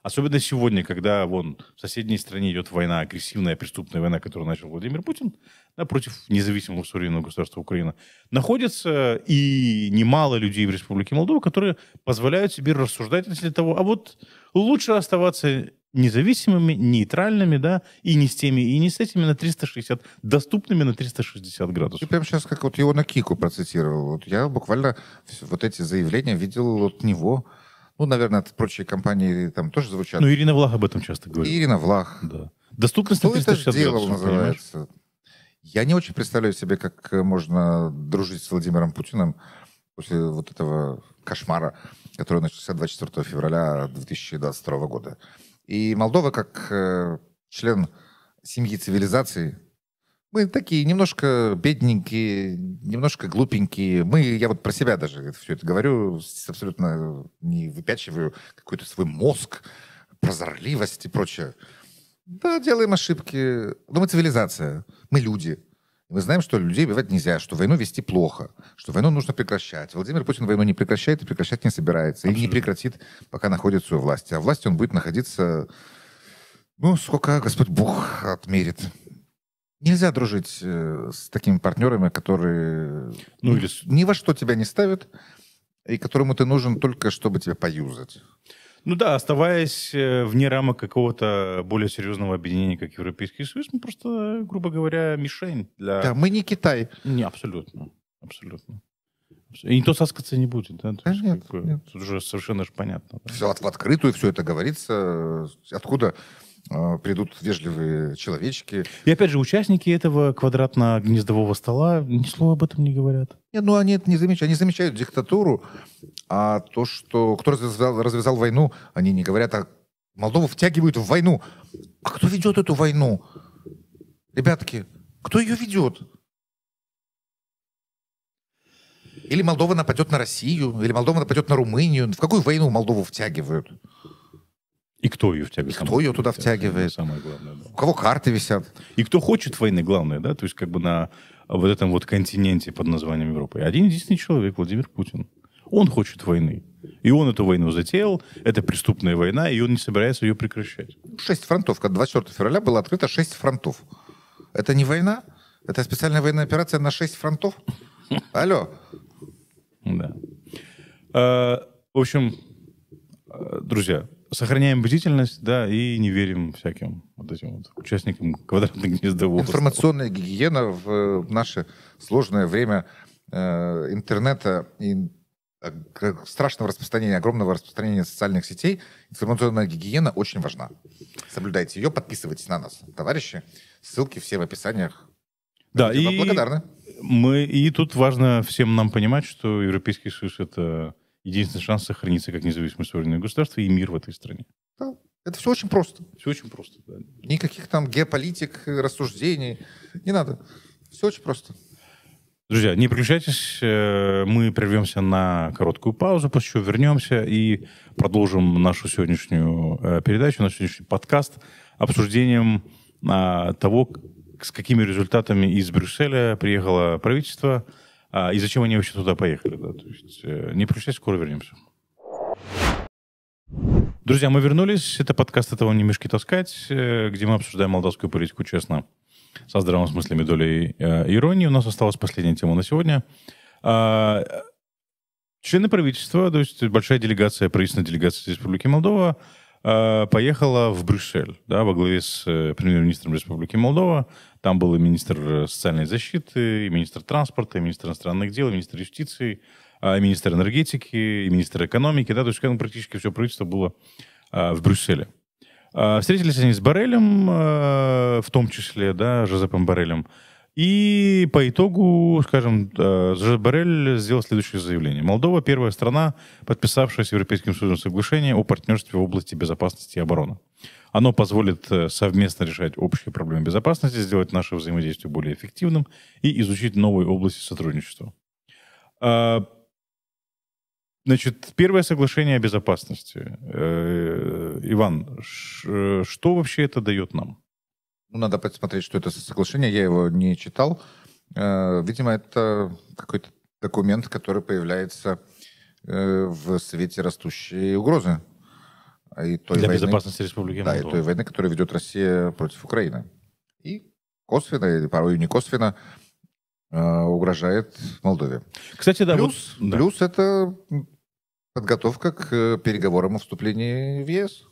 особенно сегодня, когда вон в соседней стране идет война, агрессивная, преступная война, которую начал Владимир Путин, да, против независимого суверенного государства Украина, находится и немало людей в Республике Молдова, которые позволяют себе рассуждать относительно того, а вот лучше оставаться независимыми, нейтральными, да, и не с теми, и не с этими на 360, доступными на 360 Ты градусов. прям сейчас как вот его на Кику процитировал. Вот я буквально вот эти заявления видел от него. Ну, наверное, прочие компании там тоже звучат. Ну, Ирина Влах об этом часто говорит. Ирина Влах. Да. Доступность Кто на это 360 сделал, градусов, понимаешь? называется? Я не очень представляю себе, как э, можно дружить с Владимиром Путиным после вот этого кошмара, который начался 24 февраля 2022 года. И Молдова, как э, член семьи цивилизаций, мы такие немножко бедненькие, немножко глупенькие. Мы, я вот про себя даже все это говорю, абсолютно не выпячиваю какой-то свой мозг, прозорливость и прочее. Да, делаем ошибки. Но мы цивилизация, мы люди. И Мы знаем, что людей убивать нельзя, что войну вести плохо, что войну нужно прекращать. Владимир Путин войну не прекращает и прекращать не собирается. И не Абсолютно. прекратит, пока находится у власти. А власти он будет находиться, ну, сколько Господь Бог отмерит. Нельзя дружить э, с такими партнерами, которые Ну, или ни во что тебя не ставят, и которому ты нужен только, чтобы тебя поюзать. Ну да, оставаясь э, вне рамок какого-то более серьезного объединения, как Европейский Союз, мы просто, грубо говоря, мишень для... Да, мы не Китай. Не, абсолютно. Абсолютно. И никто соскаться не будет, да? То есть, нет, как бы, нет. Тут уже совершенно же понятно. да. Все в открытую, все это говорится. Откуда э, придут вежливые человечки? И опять же, участники этого квадратно-гнездового стола ни слова об этом не говорят. Нет, ну они это не замечают. Они замечают диктатуру, а то, что кто развязал, развязал войну, они не говорят, а Молдову втягивают в войну. А кто ведет эту войну? Ребятки, кто ее ведет? Или Молдова нападет на Россию, или Молдова нападет на Румынию. В какую войну Молдову втягивают? И кто ее втягивает? И кто ее туда втягивает? Самое главное, да. У кого карты висят? И кто хочет войны, главное, да, то есть как бы на вот этом вот континенте под названием Европа. И Один единственный человек, Владимир Путин. Он хочет войны. И он эту войну затеял. Это преступная война, и он не собирается ее прекращать. Шесть фронтов. Когда 24 февраля было открыто шесть фронтов. Это не война? Это специальная военная операция на шесть фронтов? Алло. Да. А, в общем, друзья, сохраняем бдительность, да, и не верим всяким вот этим вот участникам квадратно-гнездового стола. Информационная гигиена в наше сложное время э, интернета и страшного распространения, огромного распространения социальных сетей, информационная гигиена очень важна. Соблюдайте ее, подписывайтесь на нас, товарищи. Ссылки все в описаниях. Да, и благодарны. мы и тут важно всем нам понимать, что Европейский Союз это единственный шанс сохраниться как независимое суверенное государство и мир в этой стране. Да. Это все очень просто. Все очень просто. да. Никаких там геополитик, э, рассуждений. Не надо. Все очень просто. Друзья, не переключайтесь, э, мы прервемся на короткую паузу, после чего вернемся и продолжим нашу сегодняшнюю э, передачу, наш сегодняшний подкаст обсуждением а, того, с какими результатами из Брюсселя приехало правительство а, и зачем они вообще туда поехали. да. То есть, э, не переключайтесь, скоро вернемся. Друзья, мы вернулись. Это подкаст «Этого не мешки таскать», где мы обсуждаем молдавскую политику честно, со здравым смыслом и долей э, иронии. У нас осталась последняя тема на сегодня. А, члены правительства, то есть большая делегация, правительственная делегация Республики Молдова, а, поехала в Брюссель, да, во главе с э, премьер-министром Республики Молдова. Там был и министр э, социальной защиты, и министр транспорта, и министр иностранных дел, и министр юстиции, а, и министр энергетики, и министр экономики, да, то есть практически все правительство было а, в Брюсселе. А, Встретились они с Барелем, э, в том числе, да, Жозепом Барелем. И по итогу, скажем, Жозеп Барель сделал следующее заявление. Молдова – первая страна, подписавшая с Европейским Союзом соглашение о партнерстве в области безопасности и обороны. Оно позволит э, совместно решать общие проблемы безопасности, сделать наше взаимодействие более эффективным и изучить новые области сотрудничества. Значит, первое соглашение о безопасности. Э, Иван, ш- что вообще это дает нам? Ну, надо посмотреть, что это за соглашение. Я его не читал. Э, Видимо, это какой-то документ, который появляется э, в свете растущей угрозы. А И той Для войны, безопасности Республики Да, и той войны, которую ведет Россия против Украины. И косвенно, или порой не косвенно, э, угрожает Молдове. Кстати, да, плюс, вот- да. плюс это подготовка к переговорам о вступлении в ЕС,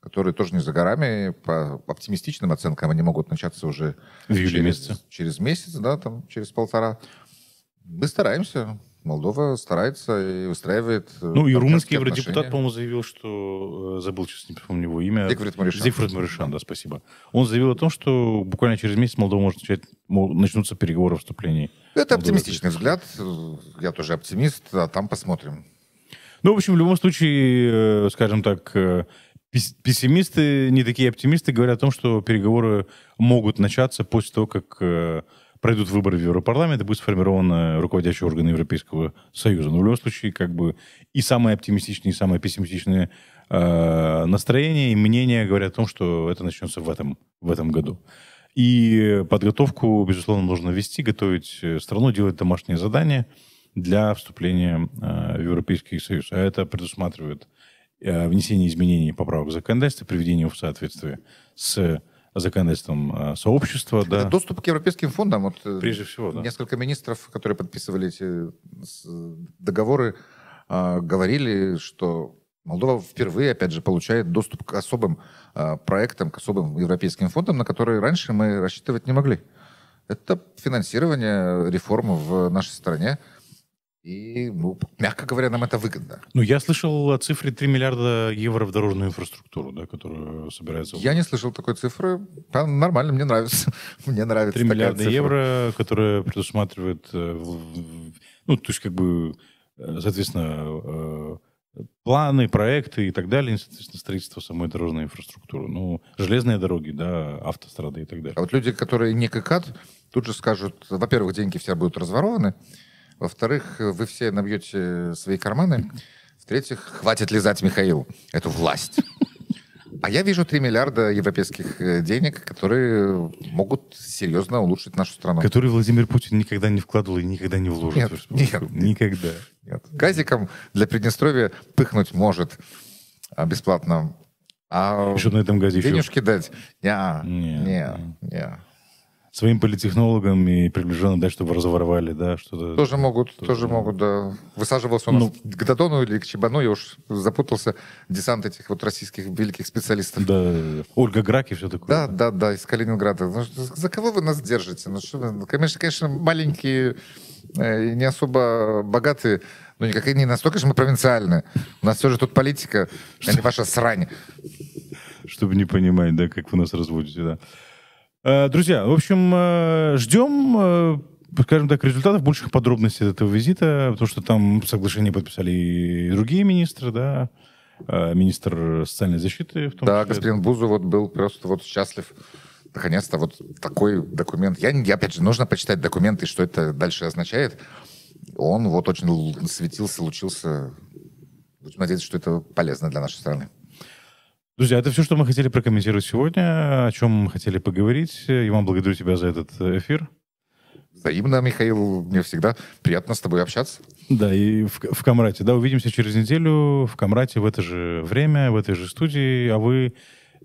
которые тоже не за горами. По оптимистичным оценкам они могут начаться уже В июле через, месяце. через месяц, да, там, через полтора. Мы стараемся. Молдова старается и устраивает... Э, ну и румынский евродепутат, по-моему, заявил, что... Э, забыл, сейчас не помню его имя. Зигфрид Муришан. Зигфрид Муришан, да, спасибо. Он заявил о том, что буквально через месяц Молдова может начать... Начнутся переговоры о вступлении. Это оптимистичный взгляд. Я тоже оптимист, а там посмотрим. Ну, в общем, в любом случае, э, скажем так, пессимисты, не такие оптимисты говорят о том, что переговоры могут начаться после того, как пройдут выборы в Европарламент, и будет сформирован руководящий орган Европейского Союза. Но в любом случае, как бы и самые оптимистичные, и самые пессимистичные э, настроения и мнения говорят о том, что это начнется в этом, в этом году. И подготовку, безусловно, нужно вести, готовить э, страну, делать домашние задания для вступления э, в Европейский Союз. А это предусматривает э, внесение изменений поправок в законодательство, приведение в соответствие с законодательством а, сообщества. Да. Доступ к европейским фондам. Вот, э, Прежде всего, да. Несколько министров, которые подписывали эти договоры, а, говорили, что Молдова впервые, опять же, получает доступ к особым а, проектам, к особым европейским фондам, на которые раньше мы рассчитывать не могли. Это финансирование реформы в нашей стране. И, ну, мягко говоря, нам это выгодно. Ну, я слышал о цифре 3 миллиарда евро в дорожную инфраструктуру, да, которую собирается... Я не слышал такой цифры. Там нормально, мне нравится. мне нравится 3 миллиарда цифра. евро, которая предусматривает, э, ну, то есть, как бы, э, соответственно, э, планы, проекты и так далее, соответственно, строительство самой дорожной инфраструктуры. Ну, железные дороги, да, автострады и так далее. А вот люди, которые не ККАТ, тут же скажут, во-первых, деньги все будут разворованы, во-вторых, вы все набьете свои карманы. В-третьих, хватит лизать Михаил эту власть. А я вижу 3 миллиарда европейских э, денег, которые могут серьезно улучшить нашу страну. Которые Владимир Путин никогда не вкладывал и никогда не вложит. Нет, нет. Никогда. Нет. Газиком для Приднестровья пыхнуть может а бесплатно. А еще на этом газе денежки еще... дать? Не, не, не своим политтехнологам и приближенным дать, чтобы разворовали, да, что-то. Тоже могут, тоже, тоже могут, да. Высаживался он ну, к Дадону или к Чебану, я уж запутался, десант этих вот российских великих специалистов. Да, Ольга Грак и все такое. Да, да, да, из Калининграда. Ну, за кого вы нас держите? Ну, что вы, конечно, конечно, маленькие э, не особо богатые, но никак не настолько же мы провинциальные. У нас все же тут политика, а не ваша срань. Чтобы не понимать, да, как вы нас разводите, да. Э, друзья, в общем, э, ждем, э, скажем так, результатов, больших подробностей этого визита, потому что там соглашение подписали и другие министры, да, министр социальной защиты в том Да, числе. господин Бузу вот был просто вот счастлив. Наконец-то вот такой документ. Я, я, опять же, нужно почитать документы, что это дальше означает. Он вот очень светился, лучился. Будем надеяться, что это полезно для нашей страны. Друзья, это все, что мы хотели прокомментировать сегодня, о чем мы хотели поговорить. Я вам благодарю тебя за этот эфир. Взаимно, Михаил. Мне всегда приятно с тобой общаться. Да, и в, в Камрате. Да, увидимся через неделю в Камрате в это же время, в этой же студии. А вы,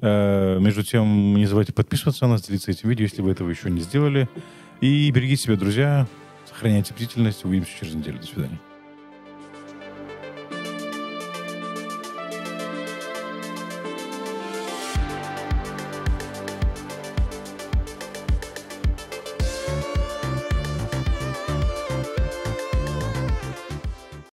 э, между тем, не забывайте подписываться на нас, делиться этим видео, если вы этого еще не сделали. И берегите себя, друзья. Сохраняйте бдительность. Увидимся через неделю. До свидания.